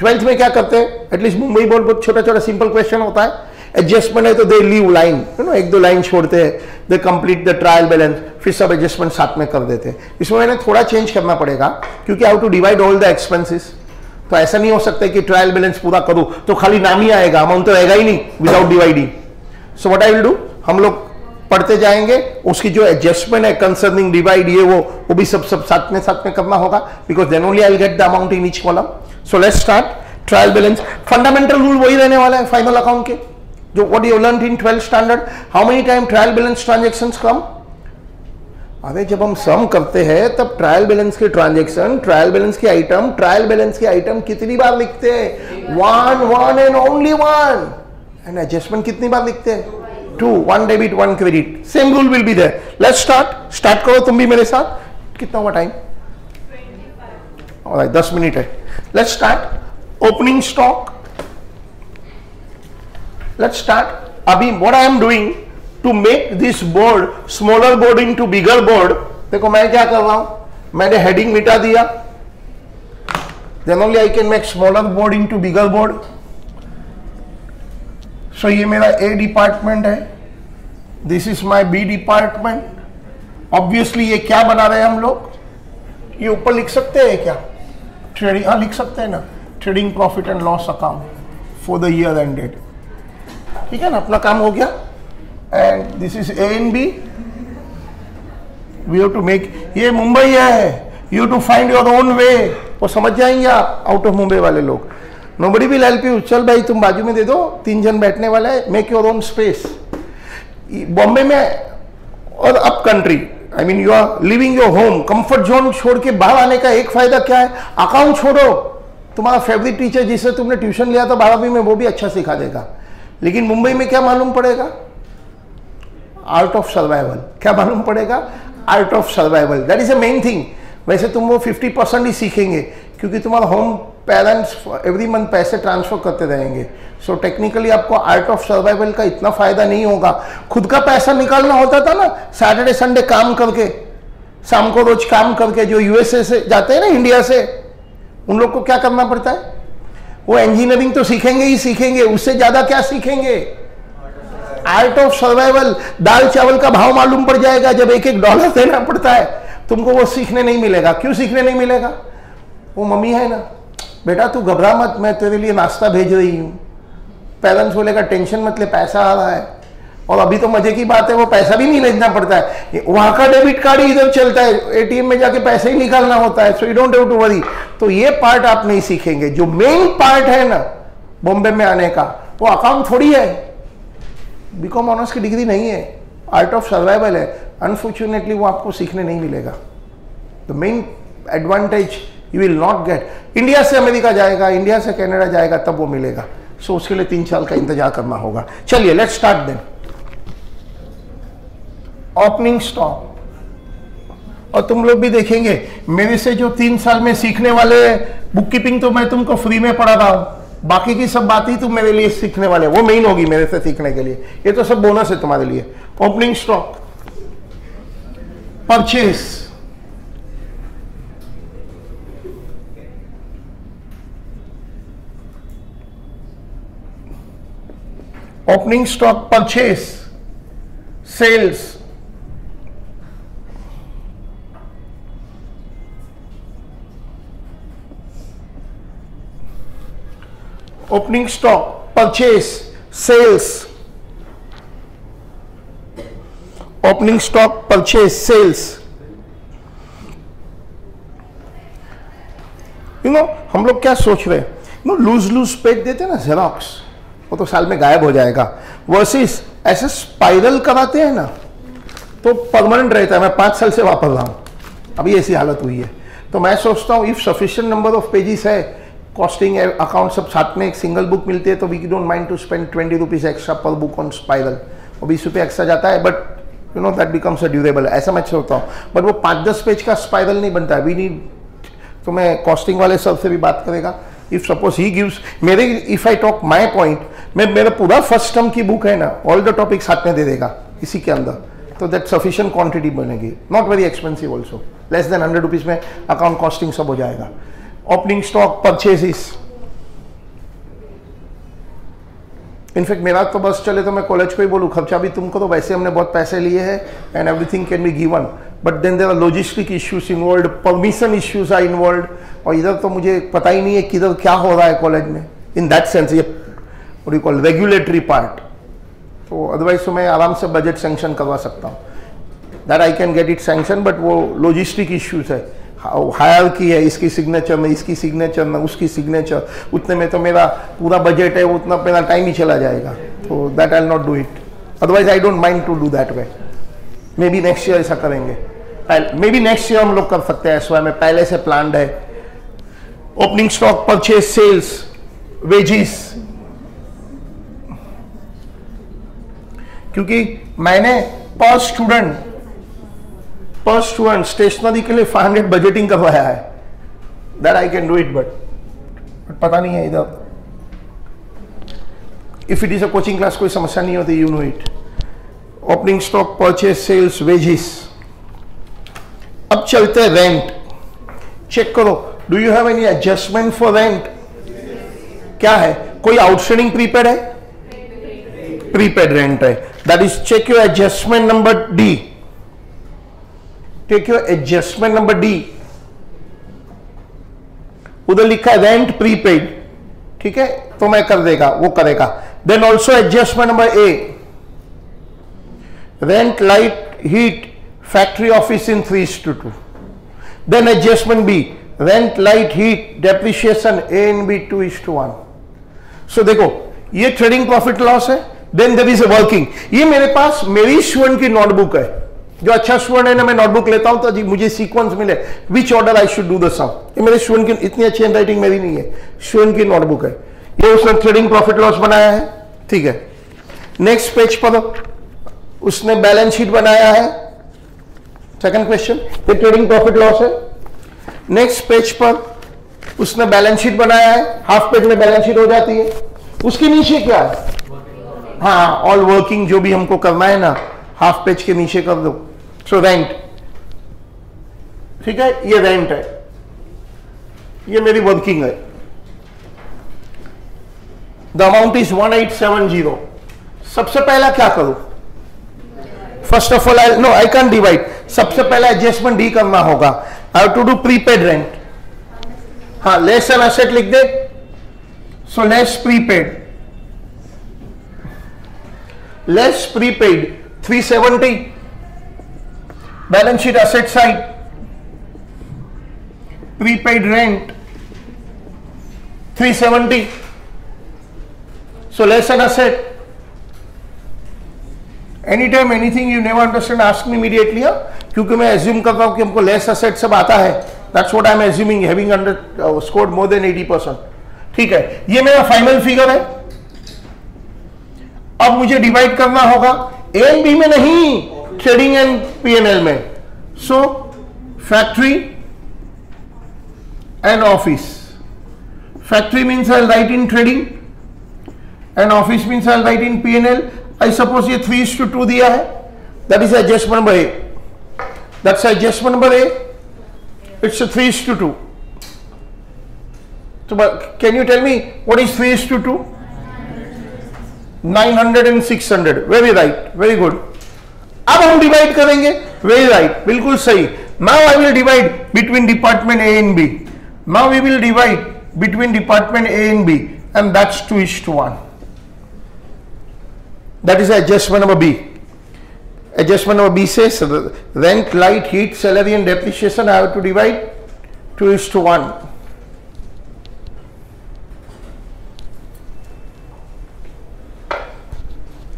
ट्वेल्थ में क्या करते हैं? एटलीस्ट मुंबई बोर्ड बहुत छोटा छोटा सिंपल क्वेश्चन होता है। एडजस्टमेंट है तो they leave line you know एक दो लाइन छोड़ते हैं। They complete the trial balance फिर सब एडजस्टमेंट साथ में कर देते हैं। इसमें मैंने थोड़ा चेंज करना पड़ेगा, क्योंकि how to divide all the expenses तो ऐसा नहीं हो सकता कि ट्रायल बैलेंस पूरा करूँ तो खाली नाम ही आएगा अमाउंट तो रहेगा ही नहीं without dividing so what I will do हम लोग पढ़ते जाएँगे, उसकी जो एडजस्टमेंट है कंसर्निंग डिवाइड ये वो वो भी सब सब साथ में साथ में करना होगा because then only I will get the amount in each column so let's start trial balance fundamental rule वही रहने वाला है फाइनल अकाउंट के। जो what you learn in twelfth standard how many time trial balance transaction come अरे जब हम sum करते हैं, तब ट्रायल बैलेंस के ट्रांजेक्शन ट्रायल बैलेंस के आइटम ट्रायल बैलेंस के आइटम कितनी बार लिखते हैं? One one and only one and adjustment कितनी बार लिखते हैं? Two one debit one credit same rule will be there let's start start करो तुम भी मेरे साथ. कितना हुआ टाइम दस मिनट है। Let's start opening stock let's start अभी what I am doing to make this board smaller board into bigger board देखो मैं क्या कर रहा हूँ? मैंने हेडिंग मिटा दिया। Then only I can make smaller board into bigger board so ये मेरा ए डिपार्टमेंट है। This is my B department obviously ये क्या बना रहे हैं हम लोग? ये ऊपर लिख सकते हैं क्या? ट्रेडिंग हाँ लिख सकते हैं ना trading profit and loss account for the year ended ठीक है ना, अपना काम हो गया। And this is A and B we have to make ये मुंबई है। You to find your own way वो समझ जाएँगे आप आउट ऑफ़ मुंबई वाले लोग। नोबडी विल हेल्प यू चल भाई, तुम बाजू में दे दो। तीन जन बैठने वाला है। Make your own space Bombay में, और up country I mean you are living your home comfort zone छोड़ के बाहर आने का एक फ़ायदा क्या है? अकाउंट छोड़ो। तुम्हारा फेवरेट टीचर जिससे तुमने ट्यूशन लिया था बारहवीं में, वो भी अच्छा सिखा देगा। लेकिन मुंबई में क्या मालूम पड़ेगा? आर्ट ऑफ़ सर्वाइवल क्या मालूम पड़ेगा? Art of survival that is a main thing वैसे तुम वो 50 परसेंट ही सीखेंगे, क्योंकि तुम्हारा होम पेरेंट्स एवरी मंथ पैसे ट्रांसफ़र करते रहेंगे। सो टेक्निकली आपको आर्ट ऑफ़ सर्वाइवल का इतना फ़ायदा नहीं होगा। खुद का पैसा निकालना होता था ना सैटरडे संडे काम करके, शाम को रोज काम करके, जो यूएसए से जाते हैं ना इंडिया से, उन लोग को क्या करना पड़ता है? वो इंजीनियरिंग तो सीखेंगे ही सीखेंगे, उससे ज़्यादा क्या सीखेंगे? आर्ट ऑफ़ सर्वाइवल दाल चावल का भाव मालूम पड़ जाएगा, जब एक एक डॉलर देना पड़ता है, तुमको वो सीखने नहीं मिलेगा। क्यों सीखने नहीं मिलेगा? वो मम्मी है ना, बेटा, तू घबरा मत, मैं तेरे लिए नाश्ता भेज रही हूँ। पेरेंट्स बोलेगा टेंशन मतलब पैसा आ रहा है। और अभी तो मज़े की बात है, वो पैसा भी नहीं भेजना पड़ता है। वहाँ का डेबिट कार्ड ही इधर चलता है एटीएम में जाके पैसे ही निकालना होता है so you don't have to worry तो ये पार्ट आप नहीं सीखेंगे। जो मेन पार्ट है ना, बॉम्बे में आने का, वो अकाउंट थोड़ी है। बीकॉम ऑनर्स की डिग्री नहीं है। आर्ट ऑफ़ सर्वाइवल है। अनफॉर्चुनेटली वो आपको सीखने नहीं मिलेगा। The main advantage you will not get India से अमेरिका जाएगा इंडिया से कनाडा जाएगा, तब वो मिलेगा। सो उसके लिए तीन साल का इंतज़ार करना होगा। चलिए let's start then opening stock और तुम लोग भी देखेंगे, मेरे से जो तीन साल में सीखने वाले बुक कीपिंग तो मैं तुमको फ्री में पढ़ा रहा हूँ। बाकी की सब बात ही तुम मेरे लिए सीखने वाले वो मेन होगी मेरे से सीखने के लिए। ये तो सब बोनस है तुम्हारे लिए। Opening stock purchase opening stock purchase sales opening stock purchase sales opening stock purchase sales you know हम लोग क्या सोच रहे हैं? नो लूज लूज पेट देते ना जेरोक्स वो तो साल में गायब हो जाएगा। वर्सेस ऐसे स्पाइरल कराते हैं ना तो परमानेंट रहता है। मैं पाँच साल से वापर रहा हूँ अभी ऐसी हालत हुई है। तो मैं सोचता हूँ if sufficient number of pages है कॉस्टिंग अकाउंट सब साथ में एक सिंगल बुक मिलती है तो we don't mind to spend twenty rupees extra पर बुक ऑन स्पाइरल और बीस रुपये एक्स्ट्रा जाता है but you know that becomes a durable ऐसा मैं सोचता हूँ। बट वो पाँच दस पेज का स्पाइरल नहीं बनता। है वी नीड तो मैं कॉस्टिंग वाले सर से भी बात करेगा। इफ़ सपोज़ ही गिव्स मेरे if I talk my point मैं, मेरा पूरा फ़र्स्ट टर्म की बुक है ना ऑल द टॉपिक साथ में दे देगा, इसी के अंदर। तो दैट सफिशियंट क्वांटिटी बनेगी। Not very expensive also less than hundred rupees में अकाउंट कॉस्टिंग सब हो जाएगा। ओपनिंग स्टॉक परचेजिस इनफैक्ट मेरा तो बस चले तो मैं कॉलेज को ही बोलूँ, खर्चा भी तुमको तो वैसे हमने बहुत पैसे लिए हैं and everything can be given but then there are logistic issues involve permission issues are involve और इधर तो मुझे पता ही नहीं है किधर क्या हो रहा है कॉलेज में। इन दैट सेंस ये कॉल रेगुलेटरी पार्ट तो अदरवाइज़ तो मैं आराम से बजट सेंक्शन करवा सकता हूँ। That I can get it sanction but वो लॉजिस्टिक इश्यूज़ है। हायर की है, इसकी सिग्नेचर में, इसकी सिग्नेचर में, उसकी सिग्नेचर उतने में तो मेरा पूरा बजट है उतना मेरा टाइम ही चला जाएगा। तो that I not do it otherwise I don't mind to do that way may be next year ऐसा करेंगे। मे बी नेक्स्ट ईयर हम लोग कर सकते हैं एस में पहले से प्लान है। Opening stock purchase sales wages क्योंकि मैंने per student per student stationery के लिए 500 बजटिंग करवाया है। That I can do it but पता नहीं है इधर। If it is a coaching class कोई समस्या नहीं होती you know it opening stock purchase sales wages अब चलते रेंट चेक करो do you have any adjustment for rent क्या है कोई आउटस्टैंडिंग प्रीपेड है प्रीपेड रेंट है that is check your adjustment number D take your adjustment number D उधर लिखा है रेंट प्रीपेड ठीक है? तो मैं कर देगा, वो करेगा. Then also adjustment number A rent light heat factory office in three two two then adjustment B rent light heat depreciation A in B two is two one so देखो, ये ट्रेडिंग प्रॉफिट लॉस है then there is a working ये मेरे पास, मेरी student की notebook है. जो अच्छा स्टूडेंट है ना, मैं नोटबुक लेता हूँ तो जी मुझे सीक्वेंस मिले. Which order I should do the sum ये मेरे स्टूडेंट की, इतनी अच्छी हैंड मेरी नहीं है. स्टूडेंट की नोटबुक है. ये उसने ट्रेडिंग प्रॉफिट लॉस बनाया है. ठीक है. नेक्स्ट पेज पर उसने बैलेंस शीट बनाया है. सेकंड क्वेश्चन ये ट्रेडिंग प्रॉफिट लॉस है। नेक्स्ट पेज पर उसने बैलेंस शीट बनाया है हाफ़ पेज में बैलेंस शीट हो जाती है। उसके नीचे क्या है? हाँ ऑल वर्किंग जो भी हमको करना है ना हाफ़ पेज के नीचे कर दो। सो रेंट ठीक है, ये रेंट है। ये मेरी वर्किंग है। The amount is one eight seven zero सबसे पहला क्या करूँ? First of all I know I can divide सबसे पहले एडजस्टमेंट डी करना होगा. I have to do prepaid rent हाँ लेस एन एसेट लिख दे. So less prepaid less prepaid 370 balance sheet asset side. Prepaid rent 370 so, less an asset. Anytime anything you never understand, ask me immediately huh? क्योंकि मैं assume करता हूँ कि हमको less asset सब आता है। That's what I am assuming having underscored more than 80 percent ठीक है? ये मेरा फाइनल फिगर है। अब मुझे डिवाइड करना होगा। ए एंड बी में नहीं ट्रेडिंग एंड पीएनएल में। So factory and office factory means I write in trading and office means I write in PNL I suppose ये थ्री टू टू दिया है। That is adjustment number A that's adjustment number A it's three two two can you tell me what is 3 is to 2? 900 and 600 very right very good अब हम divide करेंगे। Very right बिल्कुल सही। Now I will divide between department A and B now we will divide between department A and B and that's two is two one That is adjustment number B. Adjustment number B says rent, light, heat, salary and depreciation I have to divide 2 is to 1.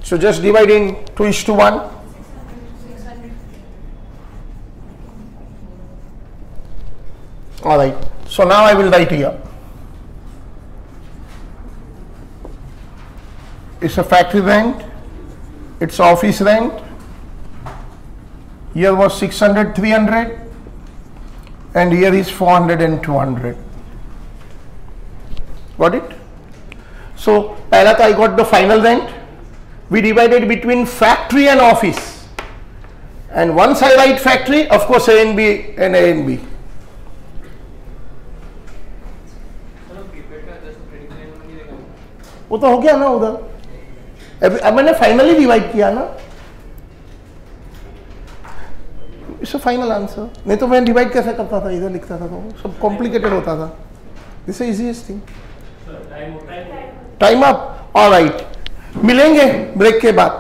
So just dividing 2 is to 1. Alright, so now I will write here. It's a factory rent it's office rent here was 600 300 and here is 400 and 200 got it so पहला तो I got the final rent we divided between factory and office and once I write factory of course A and B and A and B चलो prepaid का just credit line में नहीं देगा वो तो हो गया ना उधर अब मैंने फाइनली डिवाइड किया ना। इस फाइनल आंसर नहीं तो मैं डिवाइड कैसे करता था? इधर लिखता था तो। सब कॉम्प्लिकेटेड होता था। This easiest thing time up all right मिलेंगे ब्रेक के बाद।